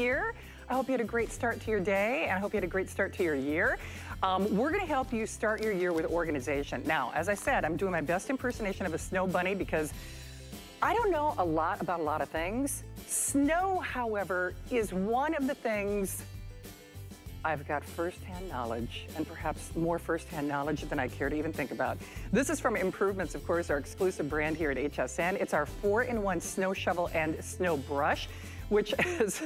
year. I hope you had a great start to your day and I hope you had a great start to your year. Um, we're gonna help you start your year with organization. Now, as I said, I'm doing my best impersonation of a snow bunny because I don't know a lot about a lot of things. Snow, however, is one of the things I've got firsthand knowledge and perhaps more firsthand knowledge than I care to even think about. This is from Improvements, of course, our exclusive brand here at HSN. It's our four-in-one snow shovel and snow brush, which is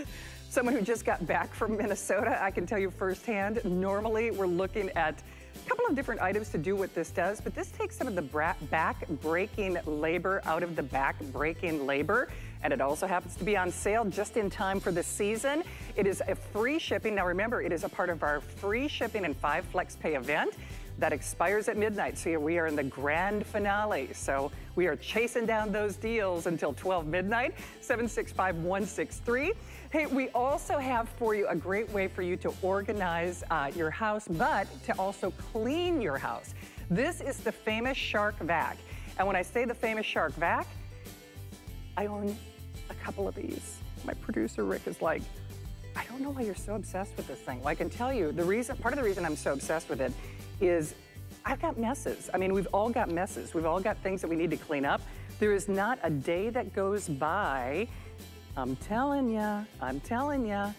someone who just got back from Minnesota, I can tell you firsthand, normally we're looking at a couple of different items to do what this does, but this takes some of the back breaking labor out of the back breaking labor and it also happens to be on sale just in time for the season. It is a free shipping. Now remember, it is a part of our free shipping and five flex pay event that expires at midnight. So we are in the grand finale. So we are chasing down those deals until 12 midnight, 765-163. Hey, we also have for you a great way for you to organize uh, your house, but to also clean your house. This is the famous Shark Vac. And when I say the famous Shark Vac, I own a couple of these. My producer, Rick, is like, I don't know why you're so obsessed with this thing. Well, I can tell you, the reason, part of the reason I'm so obsessed with it is I've got messes. I mean, we've all got messes. We've all got things that we need to clean up. There is not a day that goes by, I'm telling ya, I'm telling ya,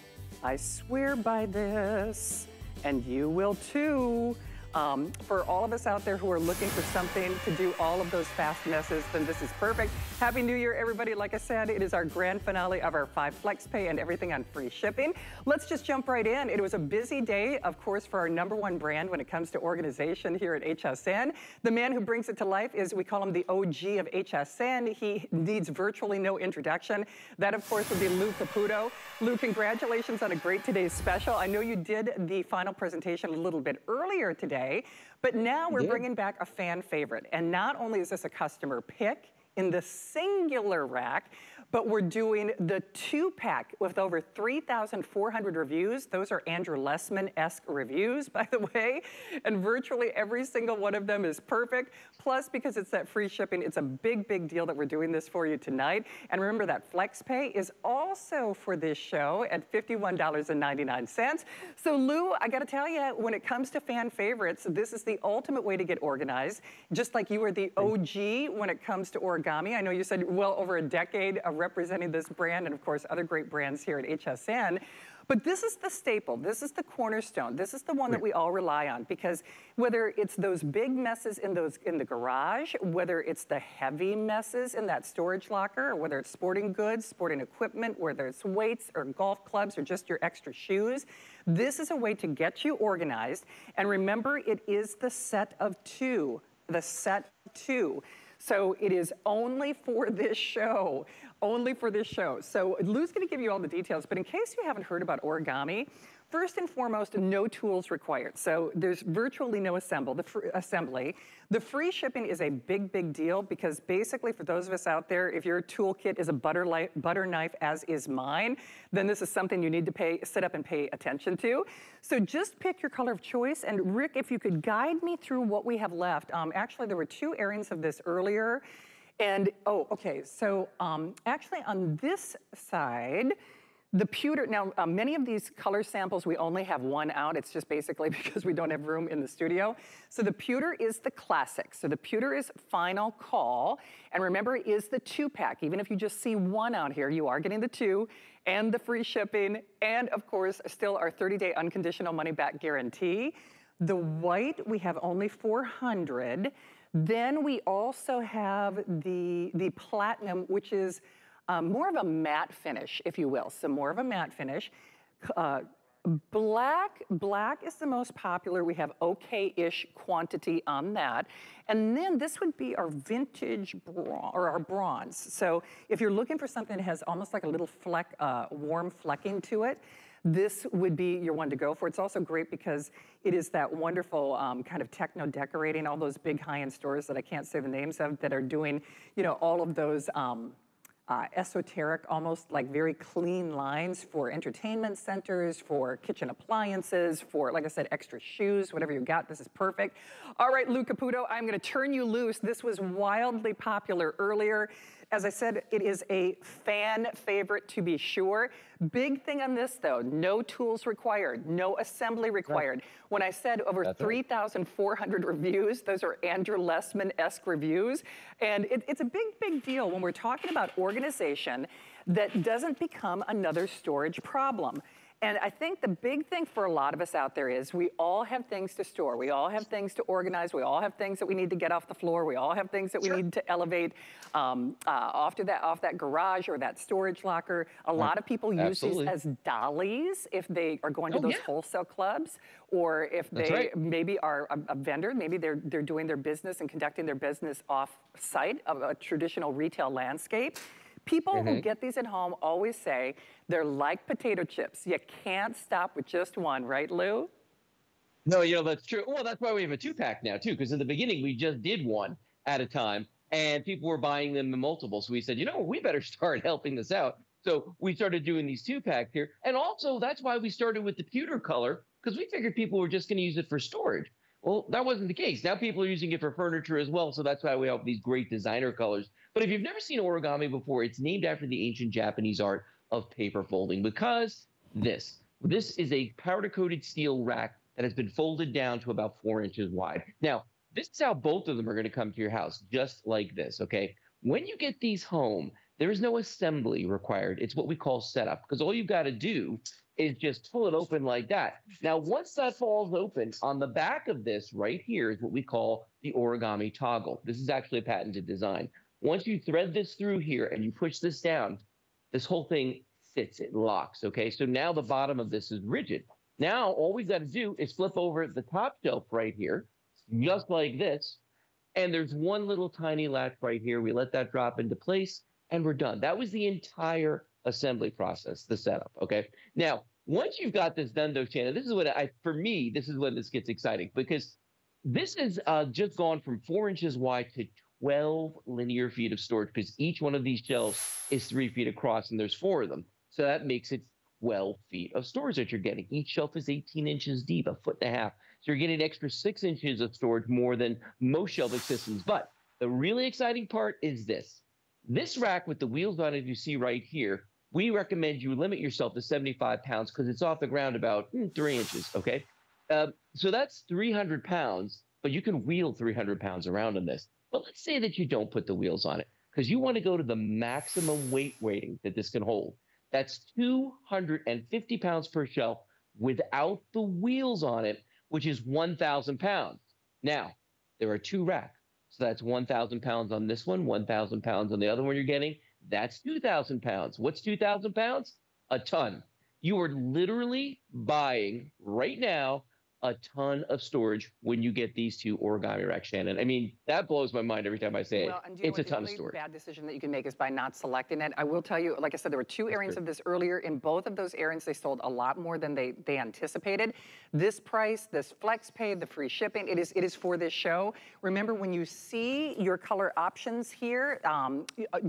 I swear by this, and you will too. Um, for all of us out there who are looking for something to do all of those fast messes, then this is perfect. Happy New Year, everybody. Like I said, it is our grand finale of our five flex pay and everything on free shipping. Let's just jump right in. It was a busy day, of course, for our number one brand when it comes to organization here at HSN. The man who brings it to life is, we call him the OG of HSN. He needs virtually no introduction. That, of course, would be Lou Caputo. Lou, congratulations on a great today's special. I know you did the final presentation a little bit earlier today But now we're bringing back a fan favorite. And not only is this a customer pick in the singular rack, but we're doing the two pack with over 3,400 reviews. Those are Andrew Lessman-esque reviews, by the way. And virtually every single one of them is perfect. Plus, because it's that free shipping, it's a big, big deal that we're doing this for you tonight. And remember that FlexPay is also for this show at $51.99. So Lou, I gotta tell you, when it comes to fan favorites, this is the ultimate way to get organized. Just like you were the OG when it comes to origami. I know you said well over a decade of representing this brand and of course other great brands here at HSN. But this is the staple, this is the cornerstone, this is the one that we all rely on because whether it's those big messes in those in the garage, whether it's the heavy messes in that storage locker, or whether it's sporting goods, sporting equipment, whether it's weights or golf clubs or just your extra shoes, this is a way to get you organized. And remember, it is the set of two, the set two. So it is only for this show, only for this show. So Lou's gonna give you all the details, but in case you haven't heard about origami, First and foremost, no tools required. So there's virtually no assemble, the assembly. The free shipping is a big, big deal because basically for those of us out there, if your toolkit is a butter, butter knife as is mine, then this is something you need to pay, sit up and pay attention to. So just pick your color of choice. And Rick, if you could guide me through what we have left. Um, actually, there were two airings of this earlier. And, oh, okay, so um, actually on this side, the pewter, now uh, many of these color samples, we only have one out. It's just basically because we don't have room in the studio. So the pewter is the classic. So the pewter is final call. And remember, it is the two pack. Even if you just see one out here, you are getting the two and the free shipping. And of course, still our 30 day unconditional money back guarantee. The white, we have only 400. Then we also have the, the platinum, which is um, more of a matte finish, if you will. So more of a matte finish. Uh, Black, black is the most popular. We have okay-ish quantity on that. And then this would be our vintage or our bronze. So if you're looking for something that has almost like a little fleck, uh, warm flecking to it, this would be your one to go for. It's also great because it is that wonderful um, kind of techno decorating, all those big high-end stores that I can't say the names of that are doing, you know, all of those, um, uh, esoteric, almost like very clean lines for entertainment centers, for kitchen appliances, for, like I said, extra shoes, whatever you got, this is perfect. All right, Lou Caputo, I'm gonna turn you loose. This was wildly popular earlier. As I said, it is a fan favorite to be sure. Big thing on this though, no tools required, no assembly required. When I said over 3,400 right. reviews, those are Andrew Lessman-esque reviews. And it, it's a big, big deal when we're talking about organization that doesn't become another storage problem. And I think the big thing for a lot of us out there is we all have things to store. We all have things to organize. We all have things that we need to get off the floor. We all have things that we sure. need to elevate um, uh, off, to that, off that garage or that storage locker. A lot of people use Absolutely. these as dollies if they are going to oh, those yeah. wholesale clubs or if they right. maybe are a, a, vendor, maybe they're, they're doing their business and conducting their business off site of a traditional retail landscape. People mm -hmm. who mm-hmm. get these at home always say they're like potato chips. You can't stop with just one, right, Lou? No, you know, that's true. Well, that's why we have a two pack now, too, because in the beginning we just did one at a time and people were buying them in multiples. So we said, you know, we better start helping this out. So we started doing these two packs here. And also, that's why we started with the pewter color because we figured people were just going to use it for storage. Well, that wasn't the case. Now people are using it for furniture as well. So that's why we have these great designer colors. But if you've never seen origami before, it's named after the ancient Japanese art of paper folding because this. This is a powder coated steel rack that has been folded down to about four inches wide. Now, this is how both of them are going to come to your house, just like this, okay? When you get these home, there is no assembly required. It's what we call setup because all you've got to do is just pull it open like that. Now, once that falls open, on the back of this right here is what we call the origami toggle. This is actually a patented design. Once you thread this through here and you push this down, this whole thing sits, it locks, okay? So now the bottom of this is rigid. Now, all we've got to do is flip over the top shelf right here, just like this, and there's one little tiny latch right here. We let that drop into place, and we're done. That was the entire assembly process, the setup, okay? Now, once you've got this done, though, Shannon, this is what I, for me, this is when this gets exciting because this has uh, just gone from four inches wide to 12 linear feet of storage because each one of these shelves is three feet across and there's four of them. So that makes it 12 feet of storage that you're getting. Each shelf is 18 inches deep, a foot and a half. So you're getting extra six inches of storage more than most shelving systems. But the really exciting part is this. This rack with the wheels on it you see right here, we recommend you limit yourself to 75 pounds because it's off the ground about mm, three inches, okay? Uh, so that's 300 pounds, but you can wheel 300 pounds around in this. But let's say that you don't put the wheels on it because you want to go to the maximum weight rating that this can hold. That's 250 pounds per shelf without the wheels on it, which is 1,000 pounds. Now, there are two racks. So that's 1,000 pounds on this one, 1,000 pounds on the other one you're getting. That's 2,000 pounds. What's 2,000 pounds? A ton. You are literally buying right now a ton of storage when you get these two origami racks, Shannon. I mean, that blows my mind every time I say well, it. It's a ton of storage. bad decision that you can make is by not selecting it. I will tell you, like I said, there were two airings of this earlier. In both of those airings, they sold a lot more than they, they anticipated. This price, this flex pay, the free shipping, it is, it is for this show. Remember, when you see your color options here, um, uh,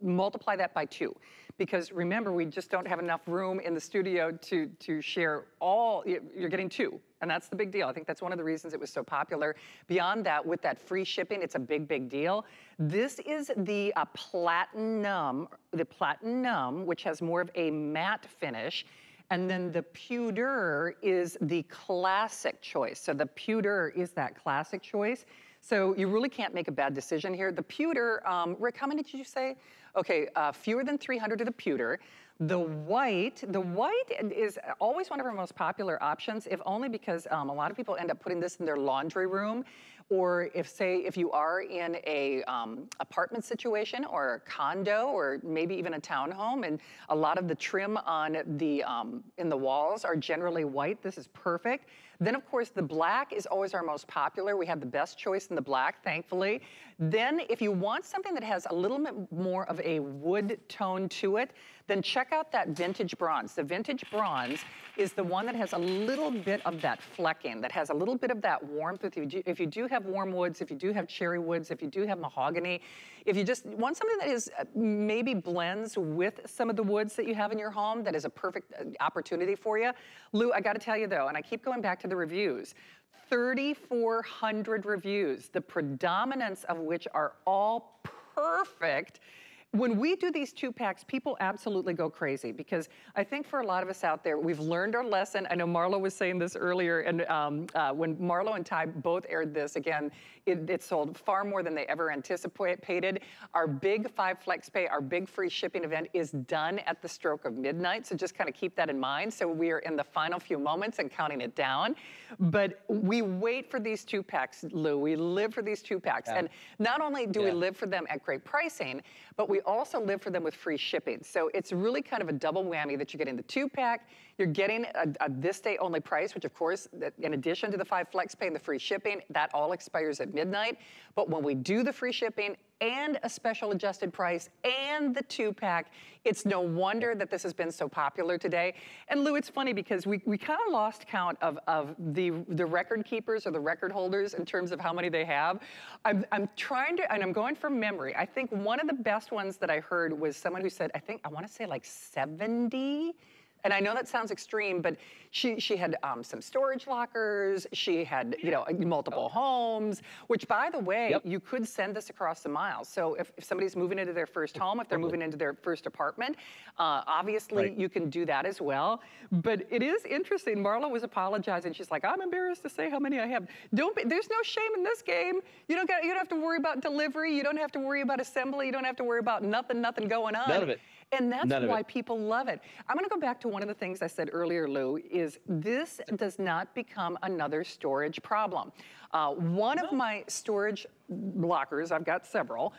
multiply that by two because remember, we just don't have enough room in the studio to, to share all, you're getting two, and that's the big deal. I think that's one of the reasons it was so popular. Beyond that, with that free shipping, it's a big, big deal. This is the uh, Platinum, the Platinum, which has more of a matte finish. And then the pewter is the classic choice. So the pewter is that classic choice. So you really can't make a bad decision here. The pewter, um, Rick, how many did you say? Okay, uh, fewer than 300 of the pewter. The white, the white is always one of our most popular options, if only because um, a lot of people end up putting this in their laundry room or if say if you are in a um, apartment situation or a condo or maybe even a townhome and a lot of the trim on the um, in the walls are generally white this is perfect then of course the black is always our most popular we have the best choice in the black thankfully then if you want something that has a little bit more of a wood tone to it then check out that vintage bronze. The vintage bronze is the one that has a little bit of that flecking, that has a little bit of that warmth. If you do, if you do have warm woods, if you do have cherry woods, if you do have mahogany, if you just want something that is uh, maybe blends with some of the woods that you have in your home, that is a perfect uh, opportunity for you. Lou, I gotta tell you though, and I keep going back to the reviews, 3,400 reviews, the predominance of which are all perfect when we do these two packs, people absolutely go crazy because I think for a lot of us out there, we've learned our lesson. I know Marlo was saying this earlier, and um, uh, when Marlo and Ty both aired this, again, it, it, sold far more than they ever anticipated. Our big five flex pay, our big free shipping event is done at the stroke of midnight, so just kind of keep that in mind. So we are in the final few moments and counting it down. But we wait for these two packs, Lou. We live for these two packs. Yeah. And not only do yeah. we live for them at great pricing, but we also live for them with free shipping. So it's really kind of a double whammy that you're getting the two pack, you're getting a, a this day only price, which of course, in addition to the five flex pay and the free shipping, that all expires at midnight. But when we do the free shipping and a special adjusted price and the two pack, it's no wonder that this has been so popular today. And Lou, it's funny because we, we kind of lost count of, of the, the record keepers or the record holders in terms of how many they have. I'm, I'm trying to, and I'm going from memory. I think one of the best ones that I heard was someone who said, I think, I want to say like 70 and I know that sounds extreme, but she, she had um, some storage lockers. She had, you know, multiple homes, which by the way, yep. you could send this across the miles. So if, if somebody's moving into their first home, if they're moving into their first apartment, uh, obviously right. you can do that as well. But it is interesting. Marla was apologizing. She's like, I'm embarrassed to say how many I have. Don't be, there's no shame in this game. You don't got, you don't have to worry about delivery. You don't have to worry about assembly. You don't have to worry about nothing, nothing going on. None of it. And that's None why people love it. I'm gonna go back to one of the things I said earlier, Lou, is this does not become another storage problem. Uh, one no. of my storage lockers, I've got several,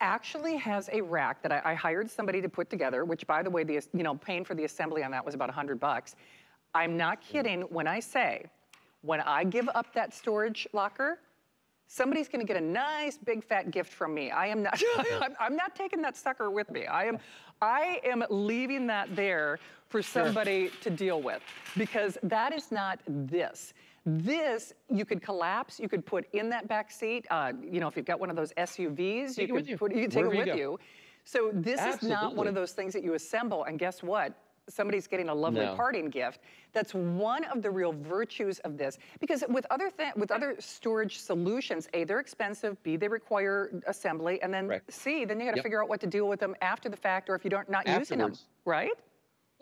actually has a rack that I, I, hired somebody to put together, which by the way, the you know, paying for the assembly on that was about 100 bucks. I'm not kidding when I say, when I give up that storage locker, somebody's gonna get a nice big fat gift from me. I am not, I'm, I'm, not taking that sucker with me. I am, I am leaving that there for somebody sure. to deal with because that is not this. This you could collapse, you could put in that back seat. Uh, you know, if you've got one of those SUVs, take you could you. put you take Wherever it with you. you. So this Absolutely. is not one of those things that you assemble and guess what? Somebody's getting a lovely no. parting gift. That's one of the real virtues of this. Because with other with other storage solutions, A, they're expensive, B, they require assembly, and then right. C, then you gotta yep. figure out what to do with them after the fact or if you don't not Afterwards. using them, right?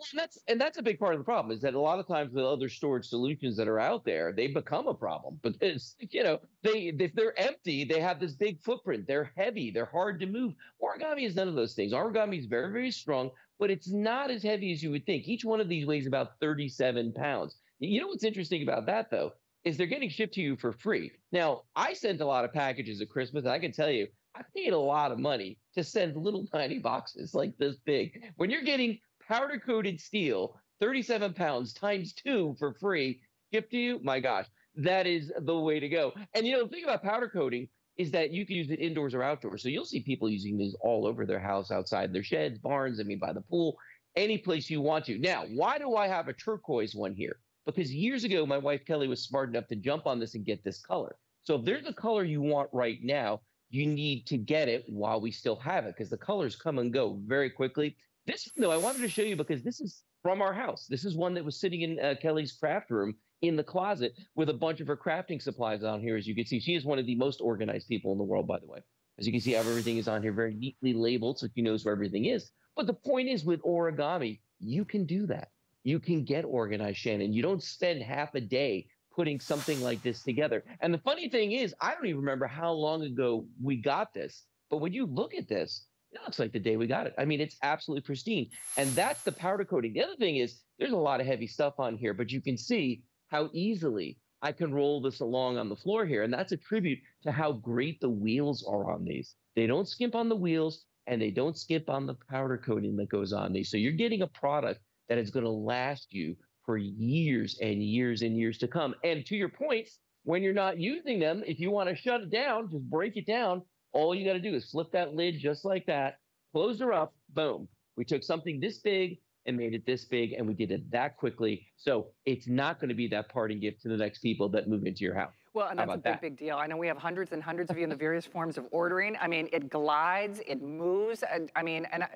Well, and that's and that's a big part of the problem is that a lot of times with other storage solutions that are out there, they become a problem. But it's you know they if they're empty, they have this big footprint. They're heavy. They're hard to move. Origami is none of those things. Origami is very very strong but it's not as heavy as you would think. Each one of these weighs about 37 pounds. You know what's interesting about that, though, is they're getting shipped to you for free. Now, I sent a lot of packages at Christmas, and I can tell you, I paid a lot of money to send little tiny boxes like this big. When you're getting powder coated steel, 37 pounds times two for free, shipped to you, my gosh, that is the way to go. And you know, the thing about powder coating is that you can use it indoors or outdoors. So you'll see people using these all over their house, outside their sheds, barns, I mean, by the pool, any place you want to. Now, why do I have a turquoise one here? Because years ago, my wife Kelly was smart enough to jump on this and get this color. So if there's a color you want right now, you need to get it while we still have it because the colors come and go very quickly. This, though, I wanted to show you because this is from our house. This is one that was sitting in uh, Kelly's craft room in the closet with a bunch of her crafting supplies on here. As you can see, she is one of the most organized people in the world, by the way. As you can see, everything is on here very neatly labeled so she knows where everything is. But the point is with origami, you can do that. You can get organized, Shannon. You don't spend half a day putting something like this together. And the funny thing is, I don't even remember how long ago we got this. But when you look at this, it looks like the day we got it. I mean, it's absolutely pristine. And that's the powder coating. The other thing is, there's a lot of heavy stuff on here, but you can see how easily I can roll this along on the floor here. And that's a tribute to how great the wheels are on these. They don't skimp on the wheels and they don't skimp on the powder coating that goes on these. So you're getting a product that is going to last you for years and years and years to come. And to your point, when you're not using them, if you want to shut it down, just break it down. All you got to do is flip that lid just like that, close her up, boom. We took something this big and made it this big and we did it that quickly. So it's not going to be that parting gift to the next people that move into your house. Well, and that's a big, that? big deal. I know we have hundreds and hundreds of you in the various forms of ordering. I mean, it glides, it moves. And, I mean, and I,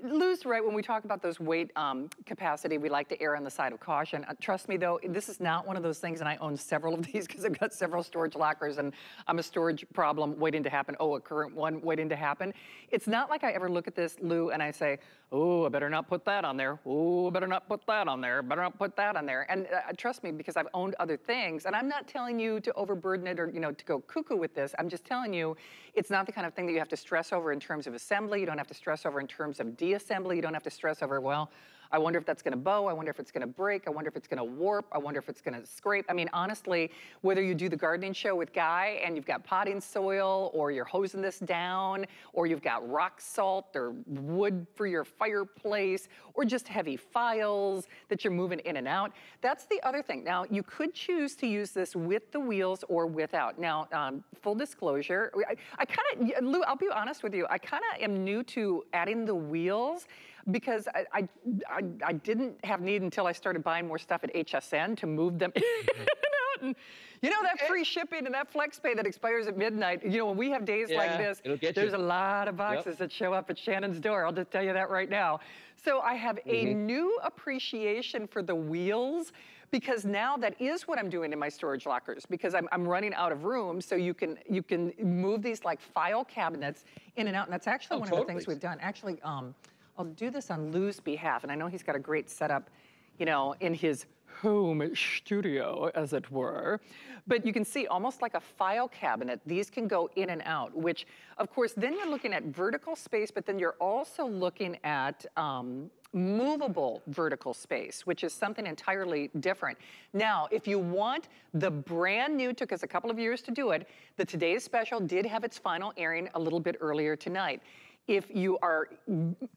Lou's right, when we talk about those weight um, capacity, we like to err on the side of caution. Uh, trust me though, this is not one of those things, and I own several of these because I've got several storage lockers and I'm a storage problem waiting to happen. Oh, a current one waiting to happen. It's not like I ever look at this, Lou, and I say, oh, I better not put that on there. Oh, I better not put that on there. Better not put that on there. And uh, trust me, because I've owned other things, and I'm not telling you to overburden it or you know to go cuckoo with this. I'm just telling you, it's not the kind of thing that you have to stress over in terms of assembly. You don't have to stress over in terms of assembly. You don't have to stress over, well, I wonder if that's gonna bow. I wonder if it's gonna break. I wonder if it's gonna warp. I wonder if it's gonna scrape. I mean, honestly, whether you do the gardening show with Guy and you've got potting soil or you're hosing this down or you've got rock salt or wood for your fireplace or just heavy files that you're moving in and out, that's the other thing. Now, you could choose to use this with the wheels or without. Now, um, full disclosure, I, I kind of, Lou, I'll be honest with you, I kind of am new to adding the wheels because I, I, I, I, didn't have need until I started buying more stuff at HSN to move them out and, you know that free shipping and that flex pay that expires at midnight. You know when we have days yeah, like this, there's you. a lot of boxes yep. that show up at Shannon's door. I'll just tell you that right now. So I have mm -hmm. a mm-hmm. new appreciation for the wheels because now that is what I'm doing in my storage lockers because I'm, I'm running out of room. So you can you can move these like file cabinets in and out. And that's actually oh, one totally. of the things we've done. Actually, um, I'll do this on Lou's behalf, and I know he's got a great setup, you know, in his home studio, as it were. But you can see almost like a file cabinet, these can go in and out, which of course, then you're looking at vertical space, but then you're also looking at um, movable vertical space, which is something entirely different. Now, if you want the brand new, took us a couple of years to do it, the Today's Special did have its final airing a little bit earlier tonight. If you are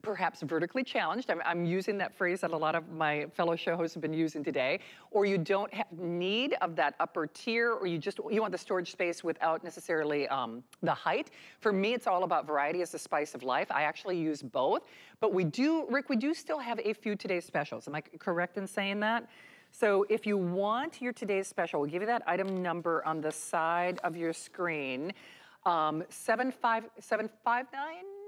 perhaps vertically challenged, I'm, I'm, using that phrase that a lot of my fellow show hosts have been using today, or you don't have need of that upper tier, or you just, you want the storage space without necessarily um, the height. For me, it's all about variety as the spice of life. I actually use both, but we do, Rick, we do still have a few today's specials. Am I correct in saying that? So if you want your today's special, we'll give you that item number on the side of your screen. Um, 75759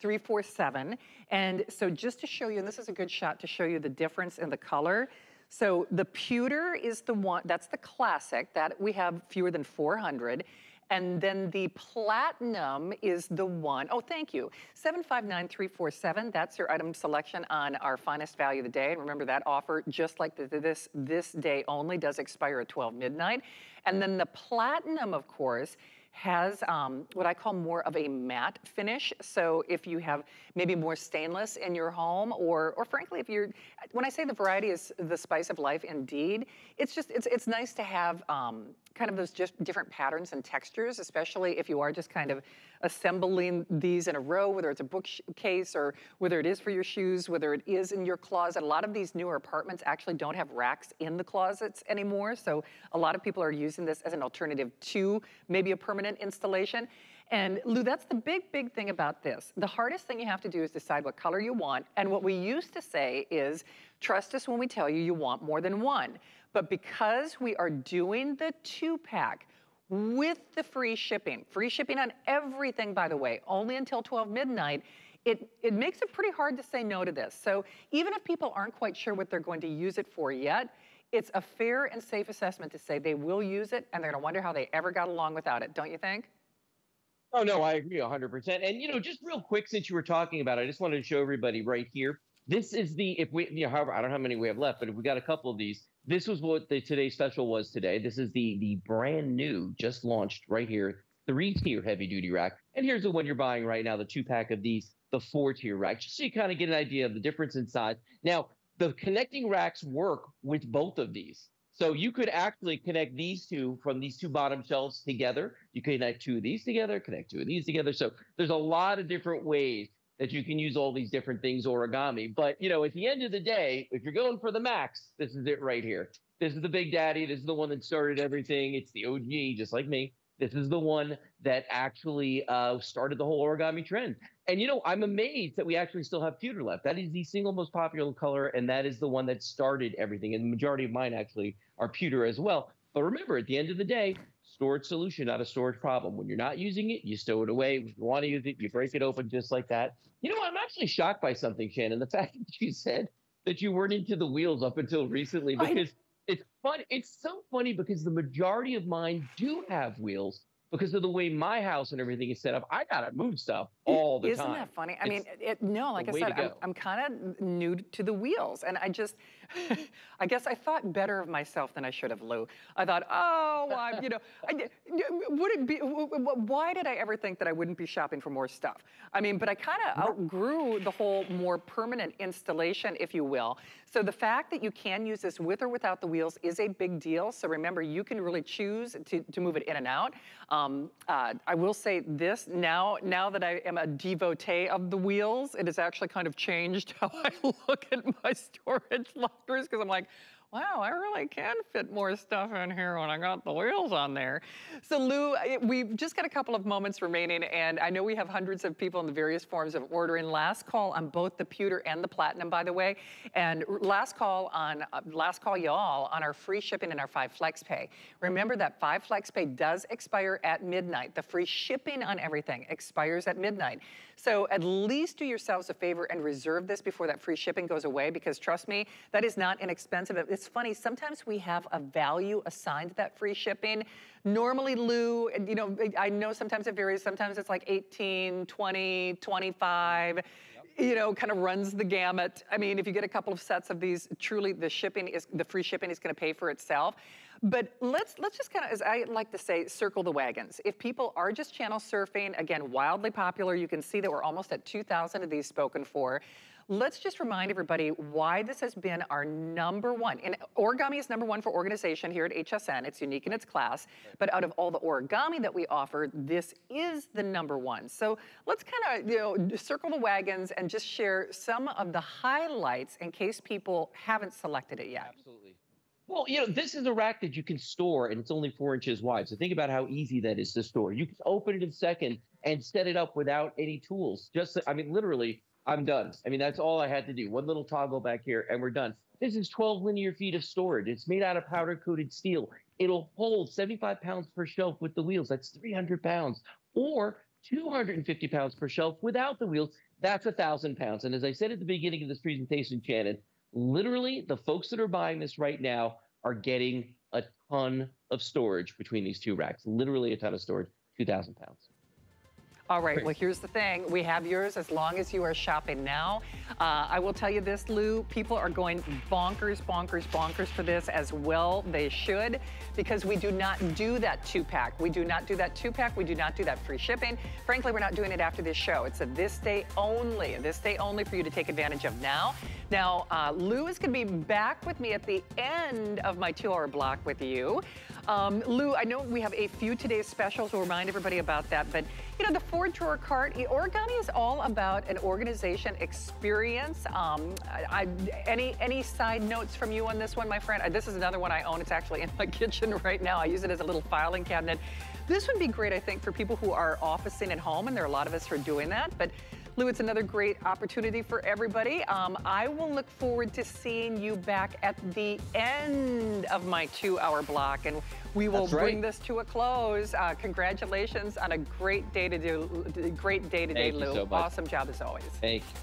347. And so just to show you, and this is a good shot to show you the difference in the color. So the pewter is the one, that's the classic, that we have fewer than 400. And then the platinum is the one, oh, thank you, 759347, that's your item selection on our finest value of the day. And remember that offer, just like the, this, this day only, does expire at 12 midnight. And then the platinum, of course, has um, what I call more of a matte finish. So if you have maybe more stainless in your home or, or frankly, if you're, when I say the variety is the spice of life indeed, it's just, it's, it's nice to have um, kind of those just different patterns and textures, especially if you are just kind of assembling these in a row, whether it's a bookcase or whether it is for your shoes, whether it is in your closet. A lot of these newer apartments actually don't have racks in the closets anymore. So a lot of people are using this as an alternative to maybe a permanent installation. And Lou, that's the big, big thing about this. The hardest thing you have to do is decide what color you want. And what we used to say is, trust us when we tell you you want more than one. But because we are doing the two pack with the free shipping, free shipping on everything, by the way, only until 12 midnight, it, it makes it pretty hard to say no to this. So even if people aren't quite sure what they're going to use it for yet, it's a fair and safe assessment to say they will use it and they're gonna wonder how they ever got along without it, don't you think? Oh, no, I agree 100%. And, you know, just real quick, since you were talking about it, I just wanted to show everybody right here. This is the, if we, you know, however, I don't know how many we have left, but if we got a couple of these, this was what the today's special was today. This is the the brand new, just launched right here, three tier heavy duty rack. And here's the one you're buying right now, the two pack of these, the four tier rack, just so you kind of get an idea of the difference in size. Now, the connecting racks work with both of these. So you could actually connect these two from these two bottom shelves together. You can connect two of these together, connect two of these together. So there's a lot of different ways that you can use all these different things origami. But you know, at the end of the day, if you're going for the max, this is it right here. This is the big daddy. This is the one that started everything. It's the OG, just like me. This is the one that actually uh, started the whole origami trend. And you know, I'm amazed that we actually still have pewter left. That is the single most popular color, and that is the one that started everything. And the majority of mine actually are pewter as well. But remember, at the end of the day, storage solution, not a storage problem. When you're not using it, you stow it away. When you want to use it, you break it open just like that. You know, I'm actually shocked by something, Shannon. The fact that you said that you weren't into the wheels up until recently, because I... it's fun. It's so funny because the majority of mine do have wheels because of the way my house and everything is set up. I gotta move stuff all the Isn't time. Isn't that funny? I mean, it, no, like I said, I'm, I'm kind of new to the wheels, and I just, I guess I thought better of myself than I should have, Lou. I thought, oh, I'm, you know, I, would it be? Why did I ever think that I wouldn't be shopping for more stuff? I mean, but I kind of outgrew the whole more permanent installation, if you will. So the fact that you can use this with or without the wheels is a big deal. So remember, you can really choose to, to move it in and out. Um, uh, I will say this, now, now that I am a devotee of the wheels, it has actually kind of changed how I look at my storage lockers because I'm like, wow, I really can fit more stuff in here when I got the wheels on there. So Lou, we've just got a couple of moments remaining and I know we have hundreds of people in the various forms of ordering. Last call on both the pewter and the platinum, by the way. And last call on, uh, last call y'all on our free shipping and our five flex pay. Remember that five flex pay does expire at midnight. The free shipping on everything expires at midnight. So at least do yourselves a favor and reserve this before that free shipping goes away because trust me, that is not inexpensive. It's funny, sometimes we have a value assigned to that free shipping. Normally, Lou, you know, I know sometimes it varies. Sometimes it's like 18, 20, 25 you know, kind of runs the gamut. I mean, if you get a couple of sets of these, truly the shipping is, the free shipping is gonna pay for itself. But let's let's just kind of, as I like to say, circle the wagons. If people are just channel surfing, again, wildly popular, you can see that we're almost at 2,000 of these spoken for. Let's just remind everybody why this has been our number one. And origami is number one for organization here at HSN. It's unique in its class. But out of all the origami that we offer, this is the number one. So let's kind of, you know, circle the wagons and just share some of the highlights in case people haven't selected it yet. Absolutely. Well, you know, this is a rack that you can store and it's only four inches wide. So think about how easy that is to store. You can open it in a second and set it up without any tools. Just, I mean, literally, I'm done. I mean, that's all I had to do. One little toggle back here and we're done. This is 12 linear feet of storage. It's made out of powder coated steel. It'll hold 75 pounds per shelf with the wheels. That's 300 pounds or 250 pounds per shelf without the wheels. That's thousand pounds. And as I said at the beginning of this presentation, Shannon, literally the folks that are buying this right now are getting a ton of storage between these two racks, literally a ton of storage, 2,000 pounds. All right, well, here's the thing. We have yours as long as you are shopping now. Uh, I will tell you this, Lou, people are going bonkers, bonkers, bonkers for this as well. They should, because we do not do that two-pack. We do not do that two-pack. We do not do that free shipping. Frankly, we're not doing it after this show. It's a this day only, this day only for you to take advantage of now. Now, uh, Lou is going to be back with me at the end of my two-hour block with you. Um, Lou, I know we have a few today's specials. We'll remind everybody about that. But, you know, the Ford drawer cart, origami is all about an organization experience. Um, I, any, any side notes from you on this one, my friend? Uh, this is another one I own. It's actually in my kitchen right now. I use it as a little filing cabinet. This would be great, I think, for people who are officing at home, and there are a lot of us who are doing that. But Lou, it's another great opportunity for everybody. Um, I will look forward to seeing you back at the end of my two-hour block, and we will right. bring this to a close. Uh, congratulations on a great day to do, great day today, Thank Lou. So awesome job as always. Thank you.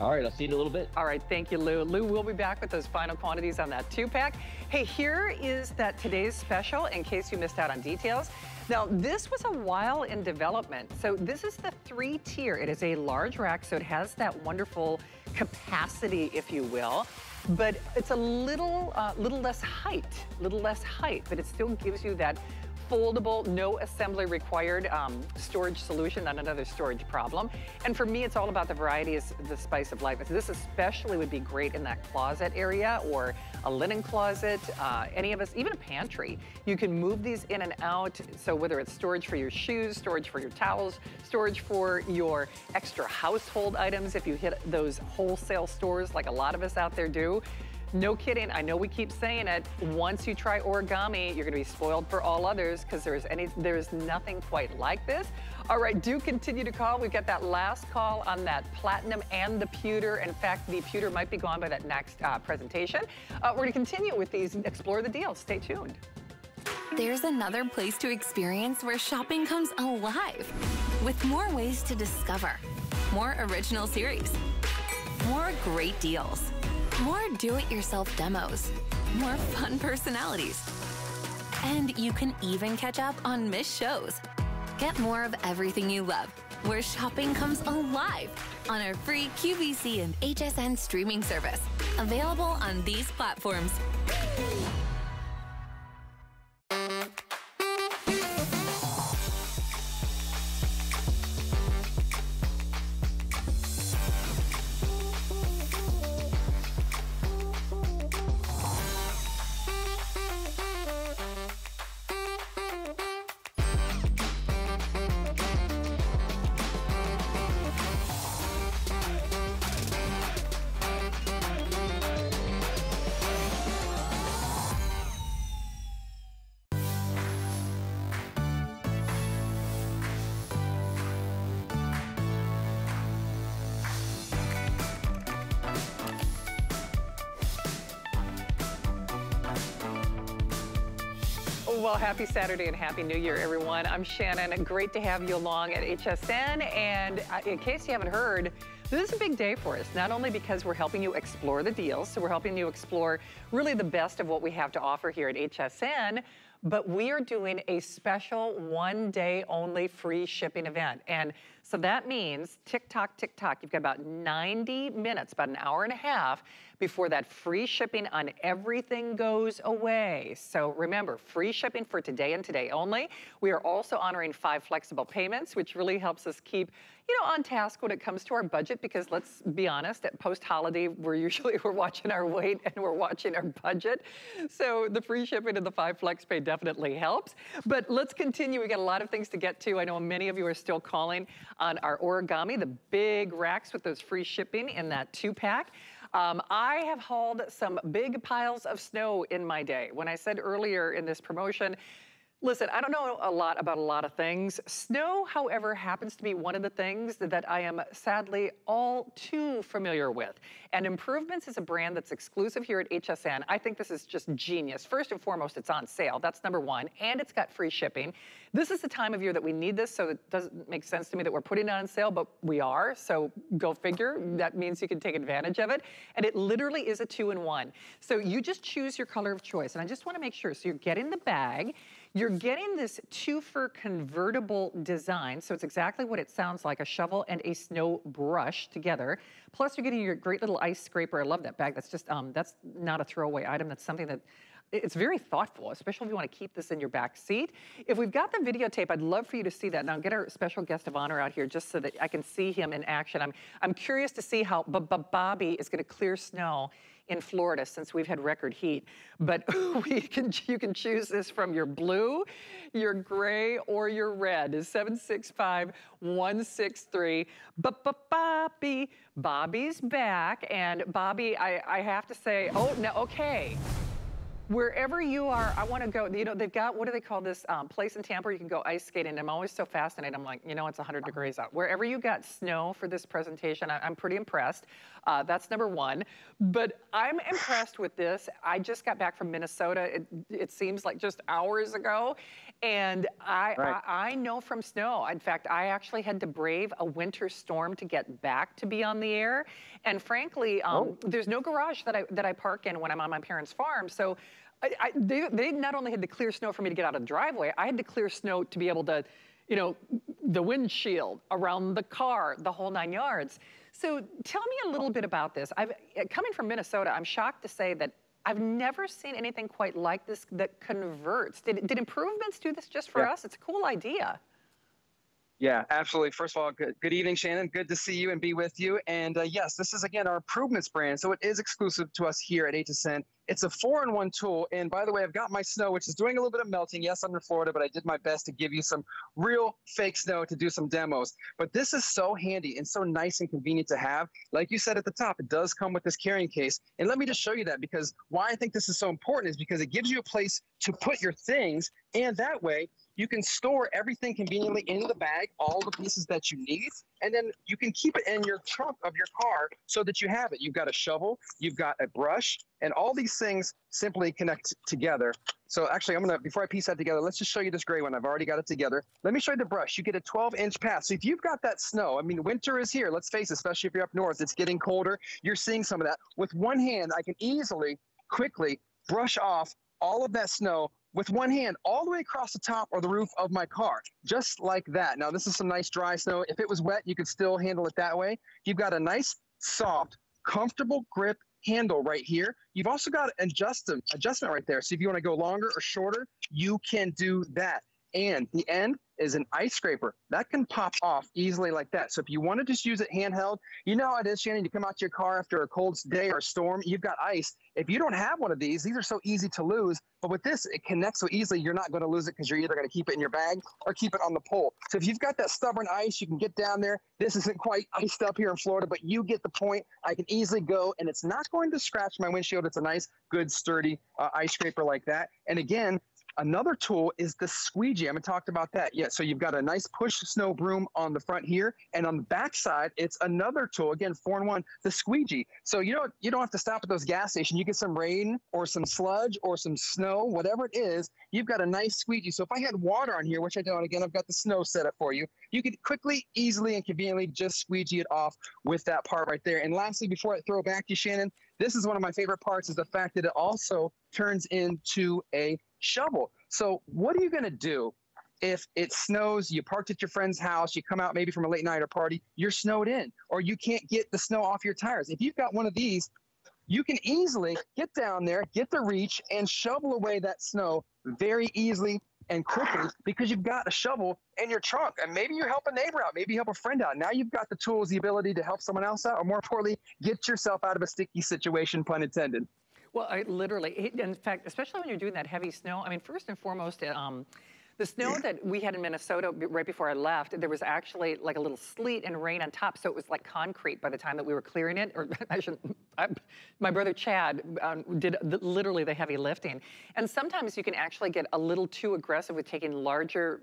All right, I'll see you in a little bit. All right, thank you, Lou. Lou we'll be back with those final quantities on that two-pack. Hey, here is that today's special in case you missed out on details. Now, this was a while in development. So this is the three tier. It is a large rack, so it has that wonderful capacity, if you will. But it's a little, uh, little less height, little less height, but it still gives you that foldable, no assembly required um, storage solution, not another storage problem. And for me, it's all about the variety is the spice of life. This especially would be great in that closet area or a linen closet, uh, any of us, even a pantry. You can move these in and out. So whether it's storage for your shoes, storage for your towels, storage for your extra household items, if you hit those wholesale stores like a lot of us out there do, no kidding. I know we keep saying it. Once you try origami, you're going to be spoiled for all others because there's any there's nothing quite like this. All right, do continue to call. We've got that last call on that platinum and the pewter. In fact, the pewter might be gone by that next uh, presentation. Uh, we're going to continue with these. Explore the deals. Stay tuned. There's another place to experience where shopping comes alive with more ways to discover, more original series, more great deals, more do it yourself demos, more fun personalities. And you can even catch up on missed shows. Get more of everything you love where shopping comes alive on our free QVC and HSN streaming service. Available on these platforms. Happy Saturday and happy New Year, everyone. I'm Shannon. Great to have you along at HSN. And uh, in case you haven't heard, this is a big day for us, not only because we're helping you explore the deals, so we're helping you explore really the best of what we have to offer here at HSN, but we are doing a special one day only free shipping event. And so that means TikTok, TikTok, you've got about 90 minutes, about an hour and a half before that free shipping on everything goes away. So remember, free shipping for today and today only. We are also honoring five flexible payments, which really helps us keep, you know, on task when it comes to our budget, because let's be honest, at post-holiday, we're usually, we're watching our weight and we're watching our budget. So the free shipping and the five flex pay definitely helps. But let's continue. We got a lot of things to get to. I know many of you are still calling on our origami, the big racks with those free shipping in that two pack. Um, I have hauled some big piles of snow in my day. When I said earlier in this promotion, Listen, I don't know a lot about a lot of things. Snow, however, happens to be one of the things that I am sadly all too familiar with. And Improvements is a brand that's exclusive here at HSN. I think this is just genius. First and foremost, it's on sale. That's number one. And it's got free shipping. This is the time of year that we need this, so it doesn't make sense to me that we're putting it on sale, but we are. So go figure. That means you can take advantage of it. And it literally is a two-in-one. So you just choose your color of choice. And I just want to make sure. So you're getting the bag. You're getting this two-for convertible design, so it's exactly what it sounds like, a shovel and a snow brush together. Plus you're getting your great little ice scraper. I love that bag. That's just, um, that's not a throwaway item. That's something that it's very thoughtful, especially if you want to keep this in your back seat. If we've got the videotape, I'd love for you to see that. Now get our special guest of honor out here just so that I can see him in action. I'm, I'm curious to see how B -B Bobby is going to clear snow in Florida since we've had record heat. But we can, you can choose this from your blue, your gray, or your red. Is 765-163. Bobby, Bobby's back. And Bobby, I, I have to say, oh, no, okay wherever you are, I want to go. You know, they've got, what do they call this um, place in Tampa where you can go ice skating? I'm always so fascinated. I'm like, you know, it's 100 degrees out. Wherever you got snow for this presentation, I, am pretty impressed. Uh, that's number one. But I'm impressed with this. I just got back from Minnesota. It, it seems like just hours ago. And I, right. I, I know from snow. In fact, I actually had to brave a winter storm to get back to be on the air. And frankly, um, oh. there's no garage that I, that I park in when I'm on my parents' farm. So I, I, they, they not only had to clear snow for me to get out of the driveway, I had to clear snow to be able to, you know, the windshield, around the car, the whole nine yards. So tell me a little bit about this. I've, coming from Minnesota, I'm shocked to say that I've never seen anything quite like this that converts. Did, did improvements do this just for yeah. us? It's a cool idea. Yeah, absolutely. First of all, good, good evening, Shannon. Good to see you and be with you. And uh, yes, this is again our improvements brand. So it is exclusive to us here at HSN. It's a four in one tool. And by the way, I've got my snow, which is doing a little bit of melting. Yes, I'm in Florida, but I did my best to give you some real fake snow to do some demos. But this is so handy and so nice and convenient to have. Like you said at the top, it does come with this carrying case. And let me just show you that because why I think this is so important is because it gives you a place to put your things. And that way, you can store everything conveniently in the bag, all the pieces that you need, and then you can keep it in your trunk of your car so that you have it. You've got a shovel, you've got a brush, and all these things simply connect together. So actually, I'm gonna, before I piece that together, let's just show you this gray one. I've already got it together. Let me show you the brush. You get a 12 inch path. So if you've got that snow, I mean, winter is here, let's face it, especially if you're up north, it's getting colder. You're seeing some of that. With one hand, I can easily, quickly brush off all of that snow with one hand all the way across the top or the roof of my car, just like that. Now, this is some nice dry snow. If it was wet, you could still handle it that way. You've got a nice, soft, comfortable grip handle right here. You've also got an adjustment, adjustment right there. So if you want to go longer or shorter, you can do that. And the end is an ice scraper. That can pop off easily like that. So if you want to just use it handheld, you know how it is, Shannon. You come out to your car after a cold day or a storm, you've got ice. If you don't have one of these, these are so easy to lose. But with this, it connects so easily, you're not going to lose it because you're either going to keep it in your bag or keep it on the pole. So if you've got that stubborn ice, you can get down there. This isn't quite iced up here in Florida, but you get the point. I can easily go, and it's not going to scratch my windshield. It's a nice, good, sturdy uh, ice scraper like that. And again, Another tool is the squeegee. I haven't talked about that yet. So you've got a nice push snow broom on the front here, and on the back side, it's another tool. Again, four in one, the squeegee. So you don't you don't have to stop at those gas stations. You get some rain or some sludge or some snow, whatever it is. You've got a nice squeegee. So if I had water on here, which I don't, again, I've got the snow set up for you. You could quickly, easily, and conveniently just squeegee it off with that part right there. And lastly, before I throw back to you, Shannon, this is one of my favorite parts is the fact that it also turns into a shovel. So what are you going to do if it snows, you parked at your friend's house, you come out maybe from a late night or party, you're snowed in, or you can't get the snow off your tires. If you've got one of these, you can easily get down there, get the reach, and shovel away that snow very easily and quickly because you've got a shovel in your trunk. And maybe you help a neighbor out, maybe you help a friend out. Now you've got the tools, the ability to help someone else out, or more importantly, get yourself out of a sticky situation, pun intended. Well, I literally, in fact, especially when you're doing that heavy snow, I mean, first and foremost, um, the snow that we had in Minnesota right before I left, there was actually like a little sleet and rain on top, so it was like concrete by the time that we were clearing it. Or I should, I, my brother Chad um, did the, literally the heavy lifting. And sometimes you can actually get a little too aggressive with taking larger,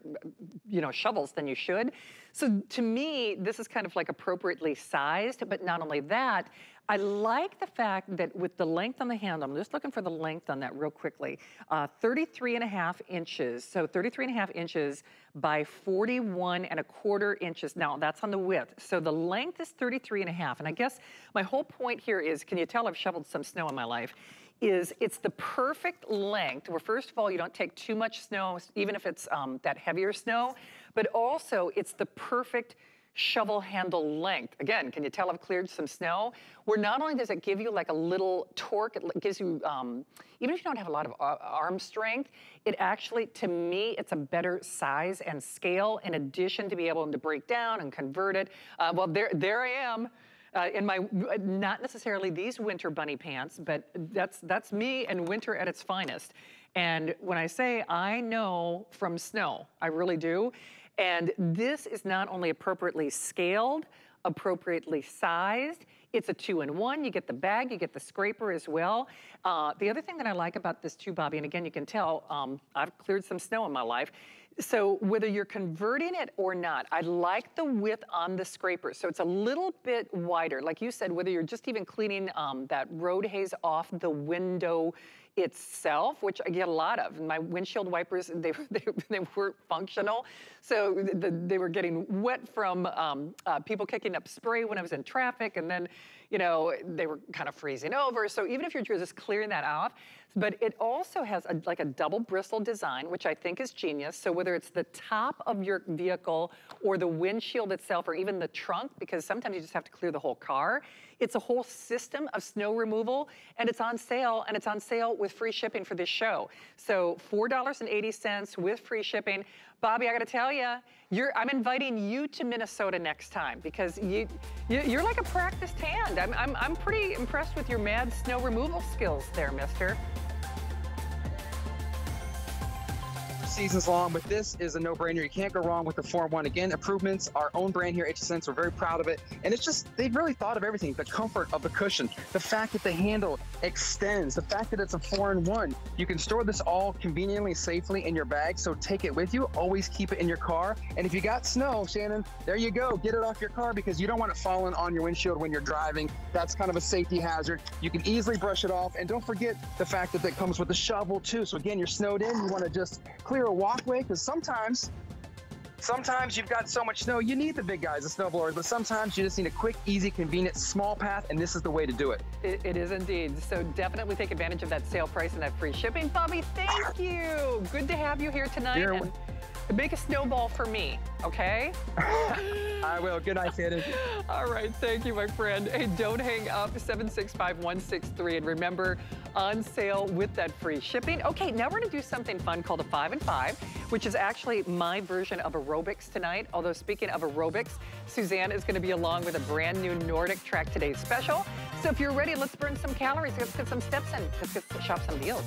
you know, shovels than you should. So to me, this is kind of like appropriately sized. But not only that, I like the fact that with the length on the handle, I'm just looking for the length on that real quickly, uh, 33 and a half inches. So 33 and a half inches by 41 and a quarter inches. Now that's on the width. So the length is 33 and a half. And I guess my whole point here is, can you tell I've shoveled some snow in my life? is it's the perfect length where first of all you don't take too much snow even if it's um, that heavier snow but also it's the perfect shovel handle length. Again, can you tell I've cleared some snow? Where not only does it give you like a little torque, it gives you, um, even if you don't have a lot of uh, arm strength, it actually, to me, it's a better size and scale in addition to be able to break down and convert it. Uh, well, there, there I am. Uh, in my not necessarily these winter bunny pants, but that's that's me and winter at its finest. And when I say I know from snow, I really do. And this is not only appropriately scaled, appropriately sized, it's a two-in-one. You get the bag, you get the scraper as well. Uh, the other thing that I like about this too, Bobby, and again, you can tell um, I've cleared some snow in my life. So whether you're converting it or not, I like the width on the scraper. So it's a little bit wider. Like you said, whether you're just even cleaning um, that road haze off the window itself, which I get a lot of. My windshield wipers, they, they, they weren't functional. So the, they were getting wet from um, uh, people kicking up spray when I was in traffic. And then, you know, they were kind of freezing over. So even if you're just clearing that off, but it also has a, like a double bristle design, which I think is genius. So whether it's the top of your vehicle or the windshield itself or even the trunk, because sometimes you just have to clear the whole car, it's a whole system of snow removal and it's on sale and it's on sale with free shipping for this show. So $4.80 with free shipping. Bobby, I got to tell you, you're, I'm inviting you to Minnesota next time because you, you, are like a practiced hand. I'm, I'm, I'm pretty impressed with your mad snow removal skills there, mister. Seasons long, but this is a no-brainer. You can't go wrong with the Form 1. Again, improvements, our own brand here at HSN, so we're very proud of it. And it's just, they've really thought of everything. The comfort of the cushion, the fact that the handle extends, the fact that it's a 4-in-1. You can store this all conveniently, safely in your bag, so take it with you. Always keep it in your car. And if you got snow, Shannon, there you go. Get it off your car because you don't want it falling on your windshield when you're driving. That's kind of a safety hazard. You can easily brush it off. And don't forget the fact that it comes with a shovel too. So again, you're snowed in. You want to just clear a walkway because sometimes Sometimes you've got so much snow, you need the big guys, the snowblowers, but sometimes you just need a quick, easy, convenient, small path, and this is the way to do it. It, it is indeed. So definitely take advantage of that sale price and that free shipping. Bobby, thank you. Good to have you here tonight. And make a snowball for me, okay? I will. Good night, Shannon. All right. Thank you, my friend. Hey, don't hang up. 765-163. And remember, on sale with that free shipping. Okay, now we're going to do something fun called a five and five, which is actually my version of aerobics tonight. Although speaking of aerobics, Suzanne is going to be along with a brand new Nordic Track Today special. So if you're ready, let's burn some calories. Let's get some steps in. Let's get shop some deals.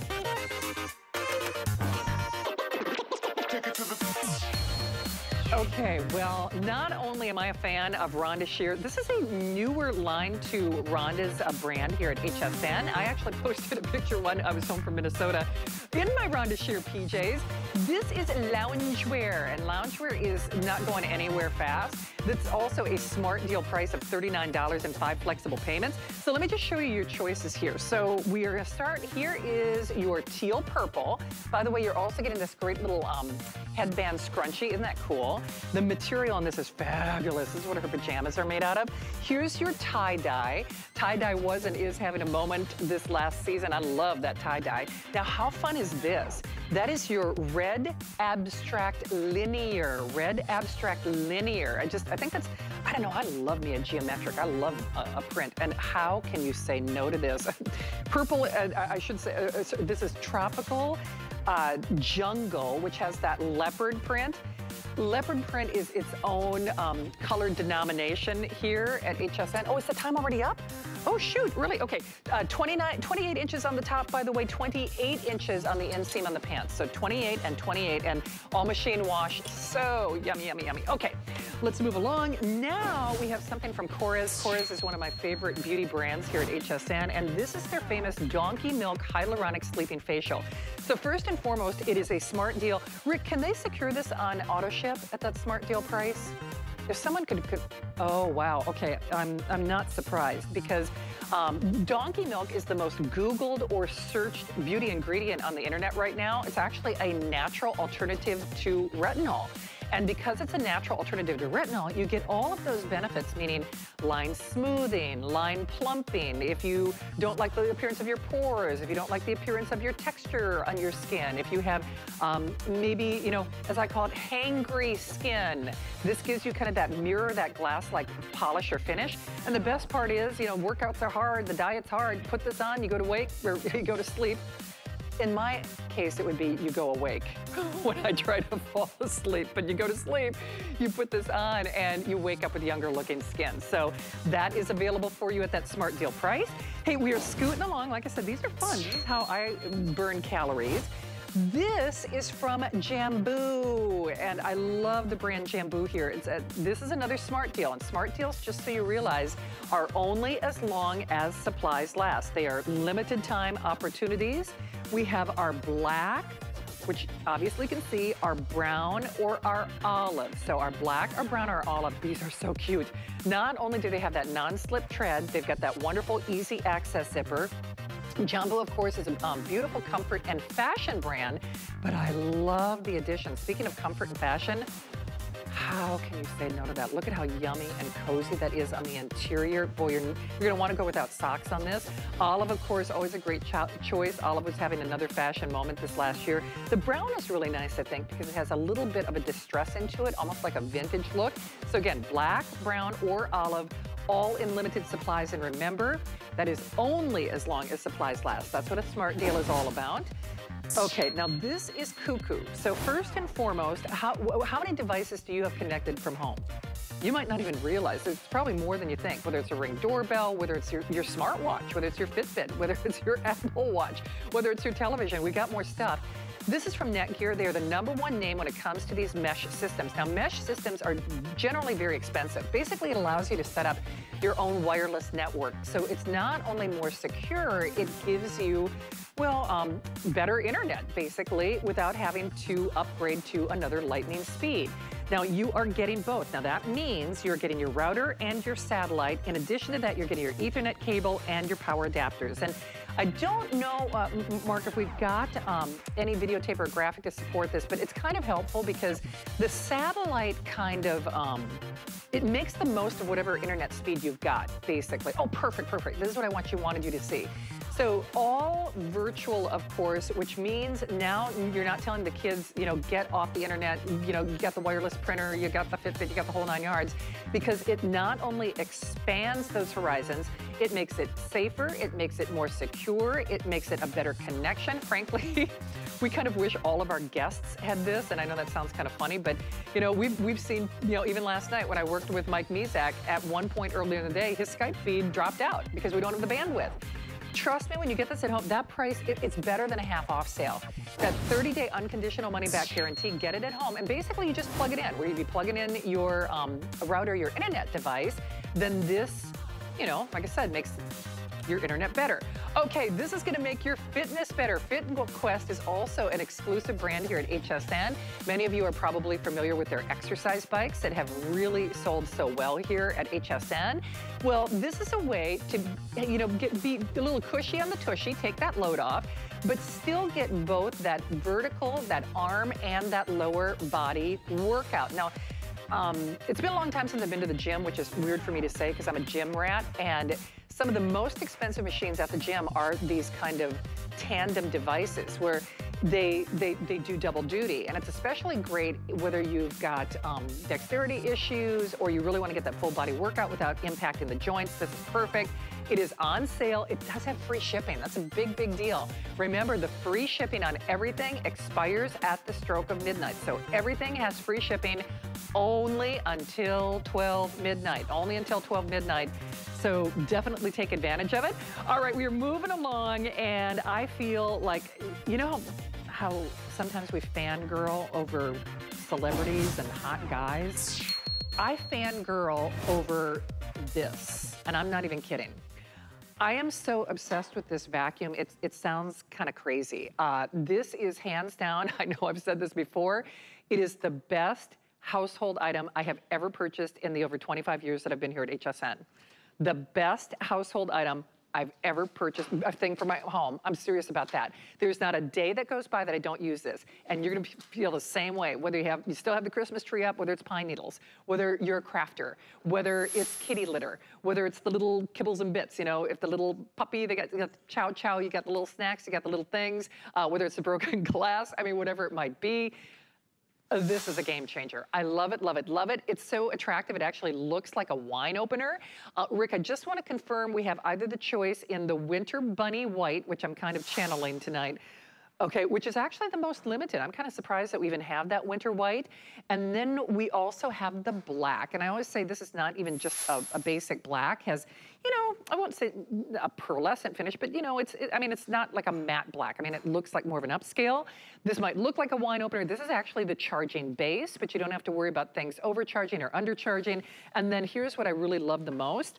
Okay, well, not only am I a fan of Rhonda Shear, this is a newer line to Rhonda's uh, brand here at HSN. I actually posted a picture when I was home from Minnesota in my Rhonda Shear PJs. This is loungewear, and loungewear is not going anywhere fast. That's also a smart deal price of $39 and five flexible payments. So let me just show you your choices here. So we are gonna start, here is your teal purple. By the way, you're also getting this great little um, headband scrunchie. Isn't that cool? The material on this is fabulous. This is what her pajamas are made out of. Here's your tie-dye. Tie-dye was and is having a moment this last season. I love that tie-dye. Now, how fun is this? That is your red abstract linear, red abstract linear. I just, I think that's, I don't know, I love me a geometric. I love a, a print. And how can you say no to this? Purple, uh, I should say, uh, uh this is tropical uh, jungle, which has that leopard print. Leopard print is its own um, color denomination here at HSN. Oh, is the time already up? Oh, shoot, really? Okay, uh, 29, 28 inches on the top, by the way, 28 inches on the inseam on the pants. So 28 and 28 and all machine wash. So yummy, yummy, yummy. Okay, let's move along. Now we have something from Korres. Korres is one of my favorite beauty brands here at HSN, and this is their famous Donkey Milk Hyaluronic Sleeping Facial. So first and foremost, it is a smart deal. Rick, can they secure this on auto ship at that smart deal price? If someone could, could oh wow, okay, I'm, I'm not surprised because um, donkey milk is the most Googled or searched beauty ingredient on the internet right now. It's actually a natural alternative to retinol. And because it's a natural alternative to retinol, you get all of those benefits, meaning line smoothing, line plumping, if you don't like the appearance of your pores, if you don't like the appearance of your texture on your skin, if you have um, maybe, you know, as I call it, hangry skin, this gives you kind of that mirror, that glass-like polish or finish. And the best part is, you know, workouts are hard, the diet's hard, put this on, you go to wake, or you go to sleep, in my case, it would be you go awake when I try to fall asleep. But you go to sleep, you put this on, and you wake up with younger looking skin. So that is available for you at that smart deal price. Hey, we are scooting along. Like I said, these are fun. This is how I burn calories. This is from Jambu, and I love the brand Jambu here. It's a, this is another smart deal, and smart deals, just so you realize, are only as long as supplies last. They are limited time opportunities. We have our black, which obviously you can see, our brown or our olive. So our black, our brown, our olive, these are so cute. Not only do they have that non-slip tread, they've got that wonderful easy access zipper. Jambu, of course, is a um, beautiful comfort and fashion brand, but I love the addition. Speaking of comfort and fashion, how can you say no to that? Look at how yummy and cozy that is on the interior. Boy, you're, you're gonna wanna go without socks on this. Olive, of course, always a great cho choice. Olive was having another fashion moment this last year. The brown is really nice, I think, because it has a little bit of a distress into it, almost like a vintage look. So again, black, brown, or olive, all in limited supplies. And remember, that is only as long as supplies last. That's what a smart deal is all about. Okay, now this is cuckoo. So first and foremost, how, how many devices do you have connected from home? You might not even realize it's probably more than you think, whether it's a Ring doorbell, whether it's your, your smartwatch, whether it's your Fitbit, whether it's your Apple Watch, whether it's your television. We got more stuff. This is from Netgear. They are the number one name when it comes to these mesh systems. Now, mesh systems are generally very expensive. Basically, it allows you to set up your own wireless network. So it's not only more secure, it gives you, well, um, better internet, basically, without having to upgrade to another lightning speed. Now you are getting both. Now that means you're getting your router and your satellite. In addition to that, you're getting your ethernet cable and your power adapters. And I don't know, uh, Mark, if we've got um, any videotape or graphic to support this, but it's kind of helpful because the satellite kind of, um, it makes the most of whatever internet speed you've got, basically. Oh, perfect, perfect. This is what I want you wanted you to see. So all virtual, of course, which means now you're not telling the kids, you know, get off the internet, you know, you got the wireless printer, you got the Fitbit, you got the whole nine yards, because it not only expands those horizons, it makes it safer, it makes it more secure, it makes it a better connection. Frankly, we kind of wish all of our guests had this, and I know that sounds kind of funny, but you know, we've, we've seen, you know, even last night when I worked with Mike Mezak, at one point earlier in the day, his Skype feed dropped out because we don't have the bandwidth. Trust me, when you get this at home, that price, it, it's better than a half off sale. That 30-day unconditional money-back guarantee, get it at home. And basically, you just plug it in. Where you'd be plugging in your um, router, your internet device, then this, you know, like I said, makes your internet better. Okay, this is gonna make your fitness better. FitQuest is also an exclusive brand here at HSN. Many of you are probably familiar with their exercise bikes that have really sold so well here at HSN. Well, this is a way to, you know, get, be a little cushy on the tushy, take that load off, but still get both that vertical, that arm, and that lower body workout. Now, um, it's been a long time since I've been to the gym, which is weird for me to say because I'm a gym rat. And some of the most expensive machines at the gym are these kind of tandem devices where they, they, they do double duty. And it's especially great whether you've got um, dexterity issues or you really want to get that full body workout without impacting the joints. This is perfect. It is on sale. It does have free shipping. That's a big, big deal. Remember, the free shipping on everything expires at the stroke of midnight. So everything has free shipping only until 12 midnight. Only until 12 midnight. So definitely take advantage of it. All right, we're moving along and I feel like, you know how sometimes we fangirl over celebrities and hot guys? I fangirl over this, and I'm not even kidding. I am so obsessed with this vacuum. It, it sounds kind of crazy. Uh, this is hands down, I know I've said this before, it is the best household item I have ever purchased in the over 25 years that I've been here at HSN the best household item I've ever purchased a thing for my home. I'm serious about that. There's not a day that goes by that I don't use this. And you're gonna feel the same way, whether you have, you still have the Christmas tree up, whether it's pine needles, whether you're a crafter, whether it's kitty litter, whether it's the little kibbles and bits, you know, if the little puppy, they got, got chow chow, you got the little snacks, you got the little things, uh, whether it's the broken glass, I mean, whatever it might be. This is a game changer. I love it, love it, love it. It's so attractive. It actually looks like a wine opener. Uh, Rick, I just want to confirm we have either the choice in the Winter Bunny White, which I'm kind of channeling tonight, Okay, which is actually the most limited. I'm kind of surprised that we even have that winter white. And then we also have the black. And I always say this is not even just a, a basic black. Has, you know, I won't say a pearlescent finish, but you know, it's, it, I mean, it's not like a matte black. I mean, it looks like more of an upscale. This might look like a wine opener. This is actually the charging base, but you don't have to worry about things overcharging or undercharging. And then here's what I really love the most.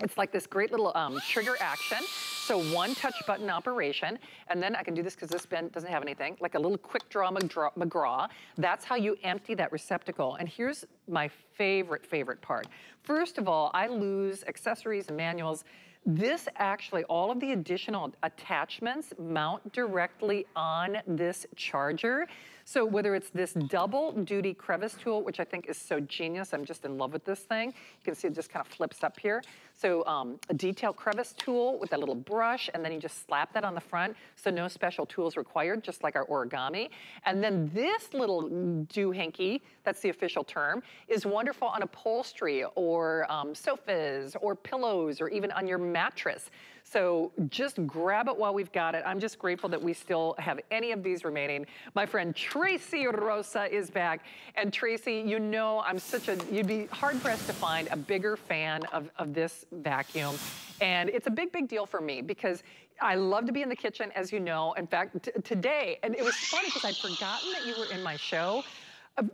It's like this great little um, trigger action. So one touch button operation, and then I can do this because this bin doesn't have anything, like a little quick draw McGraw. That's how you empty that receptacle. And here's my favorite, favorite part. First of all, I lose accessories and manuals. This actually, all of the additional attachments mount directly on this charger. So whether it's this double duty crevice tool, which I think is so genius, I'm just in love with this thing. You can see it just kind of flips up here. So um, a detail crevice tool with a little brush, and then you just slap that on the front, so no special tools required, just like our origami. And then this little doohickey, that's the official term, is wonderful on upholstery or um, sofas or pillows or even on your mattress. So just grab it while we've got it. I'm just grateful that we still have any of these remaining. My friend Tracey Rosa is back. And Tracey, you know I'm such a, you'd be hard pressed to find a bigger fan of, of this vacuum. And it's a big, big deal for me because I love to be in the kitchen, as you know. In fact, today, and it was funny because I'd forgotten that you were in my show.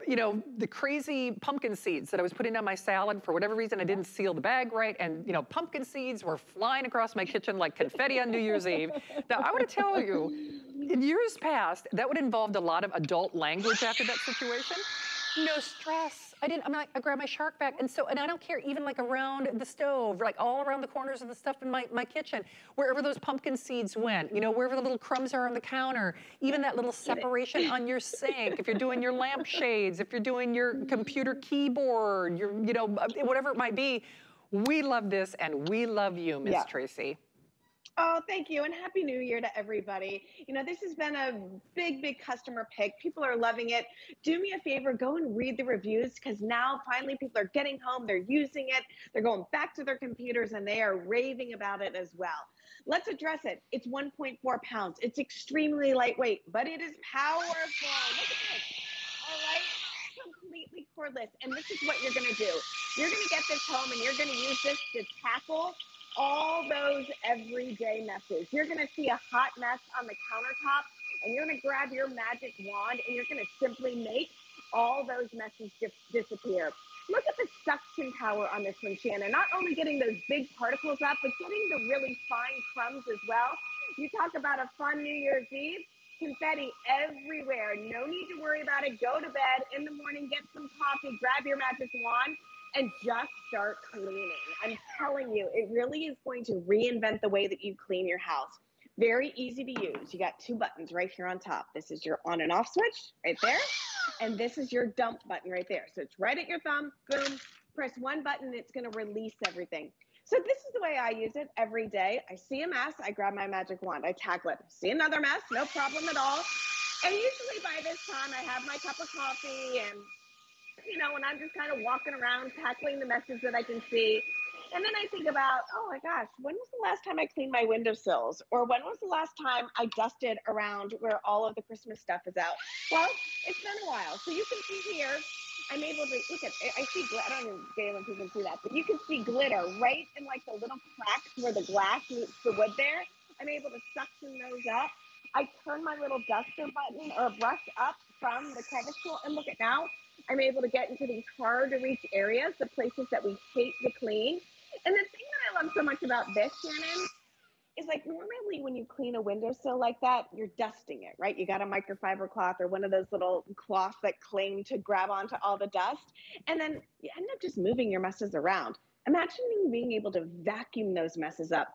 You know, the crazy pumpkin seeds that I was putting on my salad. For whatever reason, I didn't seal the bag right. And, you know, pumpkin seeds were flying across my kitchen like confetti on New Year's Eve. Now, I want to tell you, in years past, that would involve a lot of adult language after that situation. No stress I didn't, I'm like, I grabbed my Shark Vac. And so, and I don't care even like around the stove, like all around the corners of the stuff in my, my kitchen, wherever those pumpkin seeds went, you know, wherever the little crumbs are on the counter, even that little separation on your sink, if you're doing your lampshades, if you're doing your computer keyboard, your, you know, whatever it might be. We love this and we love you, Miss yeah. Tracey. Oh, thank you. And Happy New Year to everybody. You know, this has been a big, big customer pick. People are loving it. Do me a favor, go and read the reviews because now finally people are getting home, they're using it, they're going back to their computers, and they are raving about it as well. Let's address it. It's 1.4 pounds. It's extremely lightweight, but it is powerful. Look at this. All right completely cordless. And this is what you're going to do. You're going to get this home and you're going to use this to tackle all those everyday messes. You're going to see a hot mess on the countertop, and you're going to grab your magic wand and you're going to simply make all those messes dis- disappear. Look at the suction power on this one, Shannon. Not only getting those big particles up, but getting the really fine crumbs as well. You talk about a fun New Year's Eve confetti everywhere. No need to worry about it. Go to bed in the morning, get some coffee, grab your magic wand, and just start cleaning. I'm telling you, it really is going to reinvent the way that you clean your house. Very easy to use. You got two buttons right here on top. This is your on and off switch right there. And this is your dump button right there. So it's right at your thumb. Boom. Press one button, it's going to release everything. So this is the way I use it every day. I see a mess, I grab my magic wand, I tackle it. See another mess, no problem at all. And usually by this time, I have my cup of coffee and you know, and I'm just kind of walking around tackling the messes that I can see. And then I think about, oh my gosh, when was the last time I cleaned my windowsills? Or when was the last time I dusted around where all of the Christmas stuff is out? Well, it's been a while. So you can see here, I'm able to look at, I see, I don't know if you can see that, but you can see glitter right in like the little cracks where the glass meets the wood there. I'm able to suction those up. I turn my little duster button or brush up from the crevice tool and look at now, I'm able to get into these hard to reach areas, the places that we hate to clean. And the thing that I love so much about this, Shannon, is like normally when you clean a windowsill like that, you're dusting it, right? You got a microfiber cloth or one of those little cloths that cling to grab onto all the dust. And then you end up just moving your messes around. Imagine being able to vacuum those messes up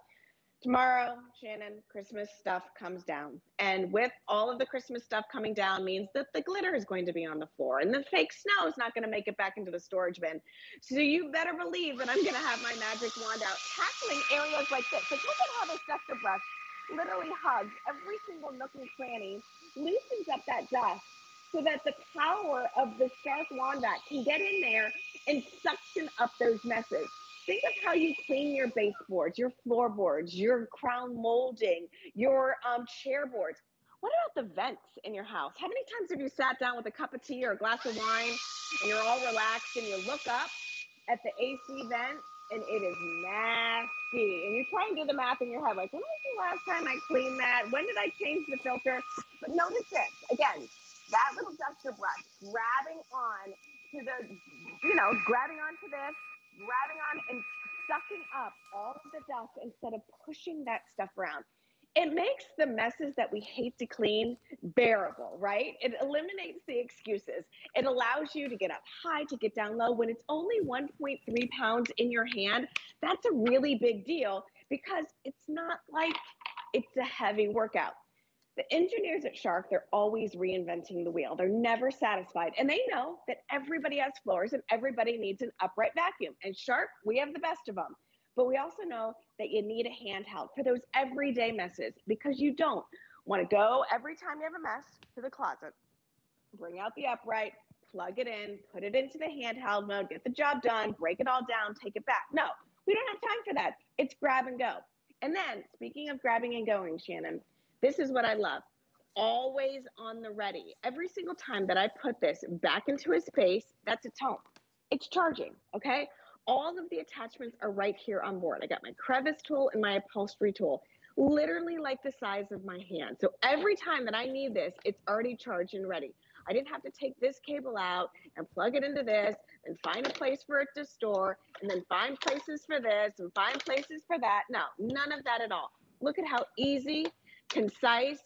tomorrow, Shannon, Christmas stuff comes down. And with all of the Christmas stuff coming down means that the glitter is going to be on the floor and the fake snow is not going to make it back into the storage bin. So you better believe that I'm going to have my magic wand out tackling areas like this. Like look at how this duster brush literally hugs every single nook and cranny, loosens up that dust so that the power of the Shark Wand Vac can get in there and suction up those messes think of how you clean your baseboards, your floorboards, your crown molding, your um, chair boards. What about the vents in your house? How many times have you sat down with a cup of tea or a glass of wine and you're all relaxed and you look up at the AC vent and it is nasty. And you try and do the math in your head, like, when was the last time I cleaned that? When did I change the filter? But notice this again, that little duster brush grabbing on to the, you know, grabbing onto this, grabbing on and sucking up all of the dust instead of pushing that stuff around. It makes the messes that we hate to clean bearable, right? It eliminates the excuses. It allows you to get up high, to get down low. When it's only 1.3 pounds in your hand, that's a really big deal because it's not like it's a heavy workout the engineers at Shark, they're always reinventing the wheel. They're never satisfied. And they know that everybody has floors and everybody needs an upright vacuum. And Shark, we have the best of them. But we also know that you need a handheld for those everyday messes because you don't want to go every time you have a mess to the closet, bring out the upright, plug it in, put it into the handheld mode, get the job done, break it all down, take it back. No, we don't have time for that. It's grab and go. And then, speaking of grabbing and going, Shannon, this is what I love. Always on the ready. Every single time that I put this back into his face, that's its home. It's charging, okay? All of the attachments are right here on board. I got my crevice tool and my upholstery tool. literally like the size of my hand. So every time that I need this, it's already charged and ready. I didn't have to take this cable out and plug it into this and find a place for it to store and then find places for this and find places for that. No, none of that at all. Look at how easy, concise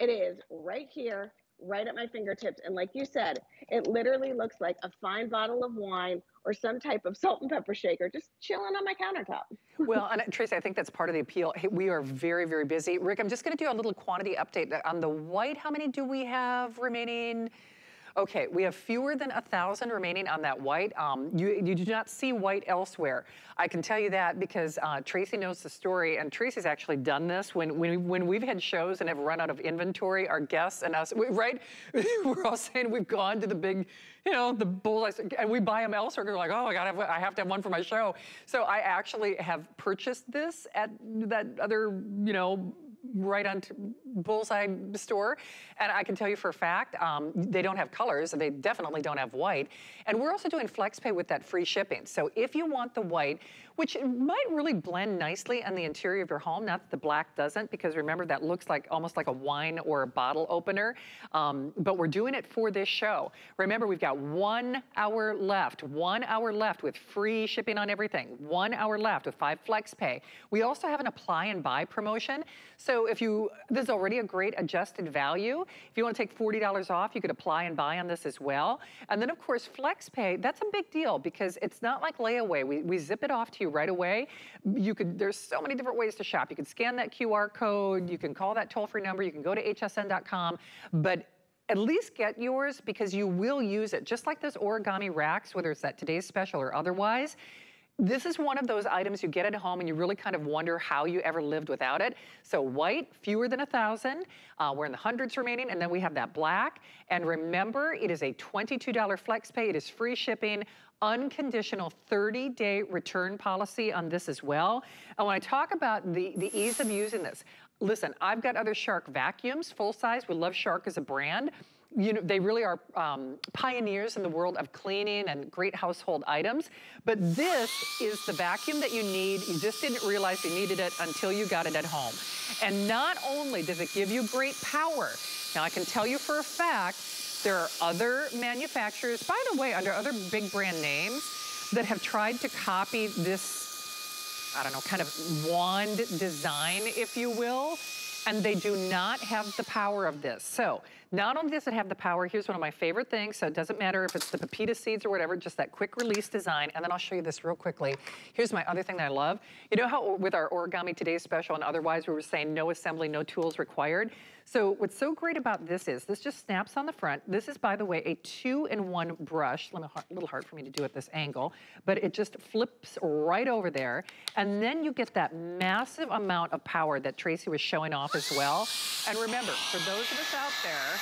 it is right here, right at my fingertips. And like you said, it literally looks like a fine bottle of wine or some type of salt and pepper shaker just chilling on my countertop. well, and uh, Tracey, I think that's part of the appeal. Hey, we are very, very busy. Rick, I'm just going to do a little quantity update uh, on the white. How many do we have remaining? Okay, we have fewer than a thousand remaining on that white. Um, you, you do not see white elsewhere. I can tell you that because uh, Tracey knows the story, and Tracey's actually done this when, when, when we've had shows and have run out of inventory, our guests and us, we, right? We're all saying we've gone to the big, you know, the bulls, and we buy them elsewhere. We're like, oh, I, gotta I have to have one for my show. So I actually have purchased this at that other, you know, right on Bullseye store. And I can tell you for a fact, um, they don't have colors. They definitely don't have white. And we're also doing FlexPay with that free shipping. So if you want the white, which might really blend nicely on the interior of your home, not that the black doesn't, because remember that looks like almost like a wine or a bottle opener. Um, but we're doing it for this show. Remember, we've got one hour left, one hour left with free shipping on everything, one hour left with five flex pay. We also have an apply and buy promotion. So if you, this is already a great adjusted value. If you want to take $40 off, you could apply and buy on this as well. And then of course, flex pay, that's a big deal because it's not like layaway. We, we zip it off to you right away. You could, there's so many different ways to shop. You can scan that QR code, you can call that toll-free number, you can go to hsn.com, but at least get yours because you will use it. Just like those origami racks, whether it's that today's special or otherwise, this is one of those items you get at home and you really kind of wonder how you ever lived without it. So white, fewer than a thousand. Uh, we're in the hundreds remaining, and then we have that black. And remember, it is a $22 flex pay. It is free shipping unconditional 30-day return policy on this as well. And when I talk about the, the ease of using this, listen, I've got other Shark vacuums, full size. We love Shark as a brand you know, they really are um, pioneers in the world of cleaning and great household items. But this is the vacuum that you need. You just didn't realize you needed it until you got it at home. And not only does it give you great power, now I can tell you for a fact, there are other manufacturers, by the way, under other big brand names, that have tried to copy this, I don't know, kind of wand design, if you will, and they do not have the power of this. So not only does it have the power, here's one of my favorite things, so it doesn't matter if it's the pepita seeds or whatever, just that quick release design, and then I'll show you this real quickly. Here's my other thing that I love. You know how with our Origami Today special and otherwise we were saying no assembly, no tools required? So what's so great about this is, this just snaps on the front. This is, by the way, a two-in-one brush. A little hard for me to do at this angle, but it just flips right over there. And then you get that massive amount of power that Tracey was showing off as well. And remember, for those of us out there,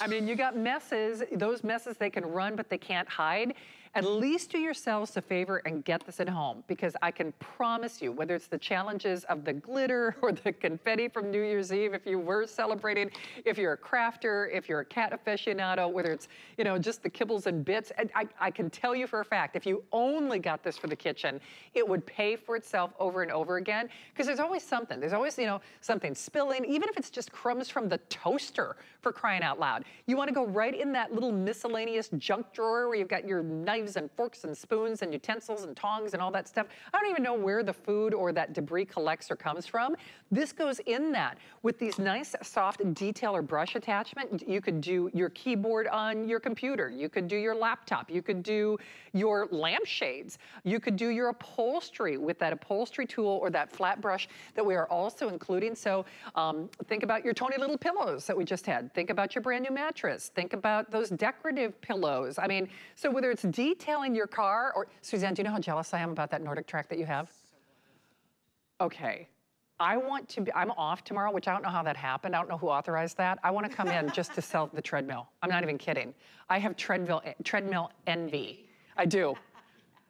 I mean, you got messes. Those messes, they can run, but they can't hide at least do yourselves a favor and get this at home because I can promise you, whether it's the challenges of the glitter or the confetti from New Year's Eve, if you were celebrating, if you're a crafter, if you're a cat aficionado, whether it's, you know, just the kibbles and bits, I, I can tell you for a fact, if you only got this for the kitchen, it would pay for itself over and over again because there's always something. There's always, you know, something spilling, even if it's just crumbs from the toaster for crying out loud. You want to go right in that little miscellaneous junk drawer where you've got your knives knives and forks and spoons and utensils and tongs and all that stuff. I don't even know where the food or that debris collects or comes from. This goes in that. With these nice soft detailer brush attachment, you could do your keyboard on your computer. You could do your laptop. You could do your lampshades. You could do your upholstery with that upholstery tool or that flat brush that we are also including. So um, think about your Tony Little pillows that we just had. Think about your brand new mattress. Think about those decorative pillows. I mean, so whether it's your car or, Suzanne, do you know how jealous I am about that Nordic track that you have? Okay. I want to be, I'm off tomorrow, which I don't know how that happened. I don't know who authorized that. I want to come in just to sell the treadmill. I'm not even kidding. I have treadmill, treadmill envy. I do.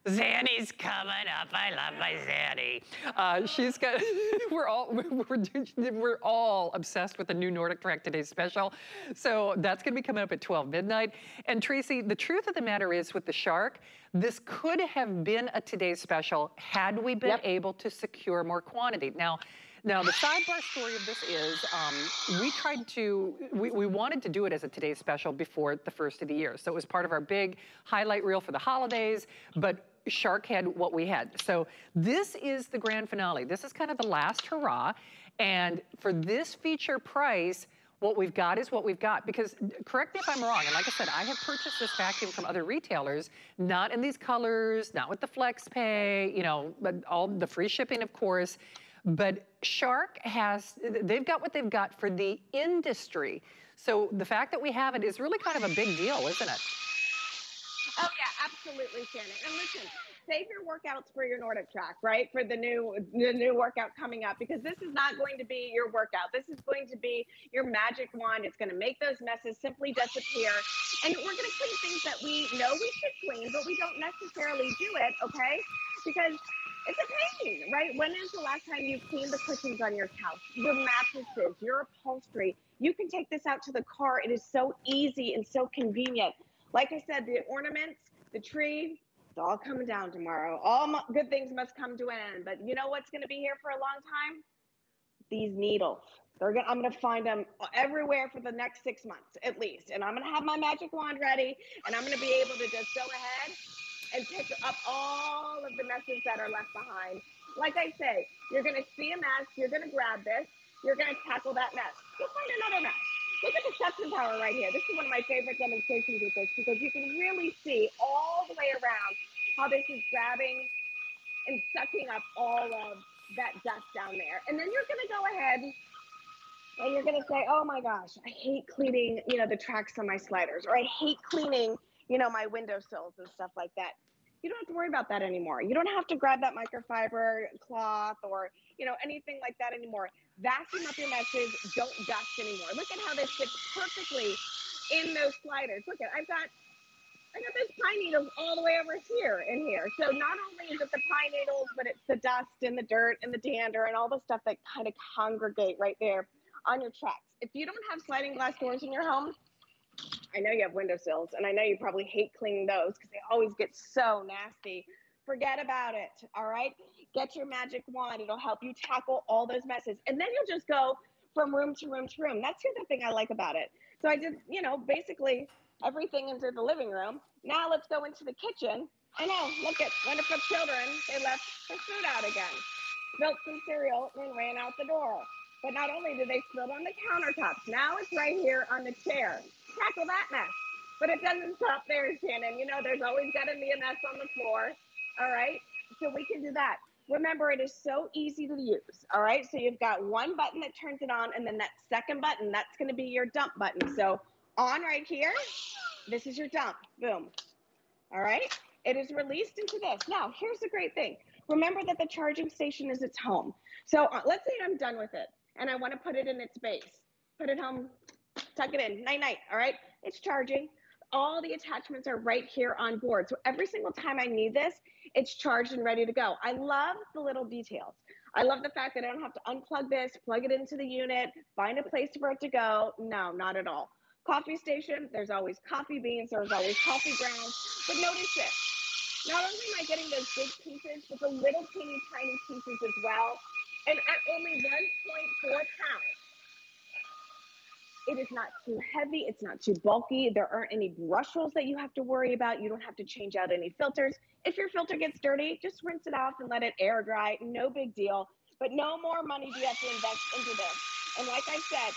Zanny's coming up. I love my Zanny. Uh, she's got. we're all we're, we're all obsessed with the new Nordic Track Today Special. So that's going to be coming up at 12 midnight. And Tracey, the truth of the matter is, with the shark, this could have been a Today's Special had we been yep. able to secure more quantity. Now. Now, the sidebar story of this is um, we tried to, we, we wanted to do it as a Today's Special before the first of the year. So it was part of our big highlight reel for the holidays, but Shark had what we had. So this is the grand finale. This is kind of the last hurrah. And for this feature price, what we've got is what we've got. Because correct me if I'm wrong, and like I said, I have purchased this vacuum from other retailers, not in these colors, not with the flex pay, you know, but all the free shipping, of course. But Shark has, they've got what they've got for the industry. So the fact that we have it is really kind of a big deal, isn't it? Oh yeah, absolutely, Shannon. And listen, save your workouts for your Nordic track, right? For the new the new workout coming up, because this is not going to be your workout. This is going to be your magic wand. It's going to make those messes simply disappear, and we're going to clean things that we know we should clean, but we don't necessarily do it. Okay, because it's a pain, right? When is the last time you cleaned the cushions on your couch, your mattresses, your upholstery? You can take this out to the car. It is so easy and so convenient. Like I said, the ornaments, the tree, it's all coming down tomorrow. All good things must come to an end. But you know what's going to be here for a long time? These needles. They're gonna, I'm going to find them everywhere for the next six months at least. And I'm going to have my magic wand ready and I'm going to be able to just go ahead and pick up all of the messes that are left behind. Like I say, you're going to see a mess, you're going to grab this, you're going to tackle that mess. You'll find another mess. Look at the suction power right here. This is one of my favorite demonstrations with this because you can really see all the way around how this is grabbing and sucking up all of that dust down there. And then you're going to go ahead and you're going to say, oh my gosh, I hate cleaning, you know, the tracks on my sliders, or I hate cleaning, you know, my windowsills and stuff like that. You don't have to worry about that anymore. You don't have to grab that microfiber cloth or, you know, anything like that anymore vacuum up your meshes, don't dust anymore. Look at how this fits perfectly in those sliders. Look at, I've got, I got those pine needles all the way over here in here. So not only is it the pine needles, but it's the dust and the dirt and the dander and all the stuff that kind of congregate right there on your tracks. If you don't have sliding glass doors in your home, I know you have windowsills and I know you probably hate cleaning those because they always get so nasty. Forget about it. All right. Get your magic wand. It'll help you tackle all those messes. And then you'll just go from room to room to room. That's the other thing I like about it. So I did, you know, basically everything into the living room. Now let's go into the kitchen. I know, look at wonderful children. They left their food out again. Spilled some cereal and ran out the door. But not only did they spill on the countertops, now it's right here on the chair. Tackle that mess. But it doesn't stop there, Shannon. You know, there's always got to be a mess on the floor. All right. So we can do that. Remember, it is so easy to use. All right. So you've got one button that turns it on, and then that second button, that's going to be your dump button. So on right here, this is your dump. Boom. All right. It is released into this. Now, here's the great thing. Remember that the charging station is its home. So uh, let's say I'm done with it and I want to put it in its base. Put it home, tuck it in, night, night. All right. It's charging all the attachments are right here on board. So every single time I need this, it's charged and ready to go. I love the little details. I love the fact that I don't have to unplug this, plug it into the unit, find a place for it to go. No, not at all. Coffee station, there's always coffee beans, there's always coffee grounds. But notice this. Not only am I getting those big pieces, but the little teeny tiny pieces as well. And at only 1.4 pounds, it is not too heavy. It's not too bulky. There aren't any brush rolls that you have to worry about. You don't have to change out any filters. If your filter gets dirty, just rinse it off and let it air dry. No big deal. But no more money do you have to invest into this. And like I said,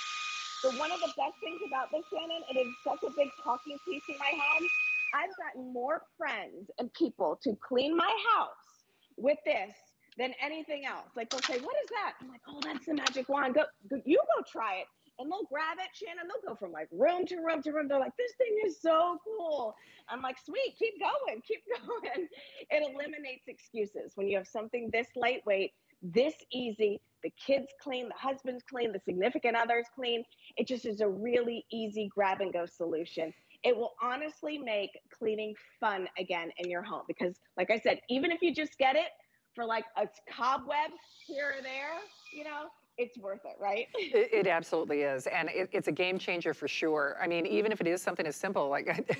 the one of the best things about this, Shannon, it is such a big talking piece in my home. I've gotten more friends and people to clean my house with this than anything else. Like they'll say, "What is that?" I'm like, "Oh, that's the magic wand. Go, go you go try it." And they'll grab it, Shannon. They'll go from like room to room to room. They're like, this thing is so cool. I'm like, sweet, keep going, keep going. It eliminates excuses when you have something this lightweight, this easy, the kids clean, the husband's clean, the significant other's clean. It just is a really easy grab and go solution. It will honestly make cleaning fun again in your home because, like I said, even if you just get it for like a cobweb here or there, you know, it's worth it, right? It, it absolutely is. And it, it's a game changer for sure. I mean, even if it is something as simple, like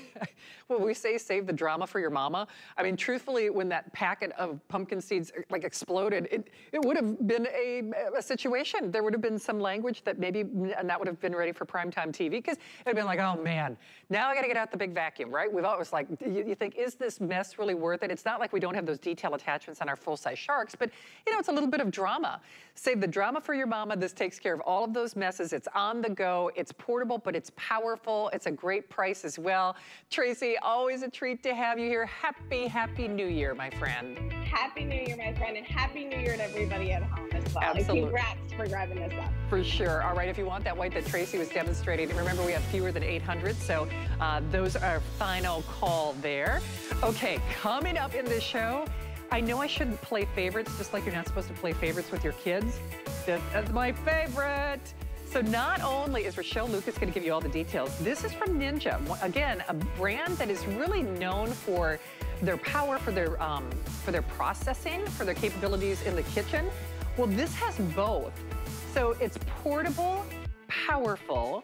when we say save the drama for your mama, I mean, truthfully, when that packet of pumpkin seeds uh, like exploded, it, it would have been a, a situation. There would have been some language that maybe not would have been ready for primetime TV because it would have been like, oh man, now I got to get out the big vacuum, right? We've always like, you, you think, is this mess really worth it? It's not like we don't have those detail attachments on our full-size sharks, but you know, it's a little bit of drama. Save the drama for your mama. This takes care of all of those messes. It's on the go. It's portable, but it's powerful. It's a great price as well. Tracey, always a treat to have you here. Happy, happy New Year, my friend. Happy New Year, my friend, and Happy New Year to everybody at home as well. Absolutely. And congrats for grabbing this up. For sure. All right, if you want that white that Tracey was demonstrating, remember we have fewer than 800, so uh, those are final call there. Okay, coming up in this show, I know I shouldn't play favorites, just like you're not supposed to play favorites with your kids. That's my favorite. So not only is Rochelle Lucas going to give you all the details, this is from Ninja. Again, a brand that is really known for their power, for their um, for their processing, for their capabilities in the kitchen. Well, this has both. So it's portable, powerful,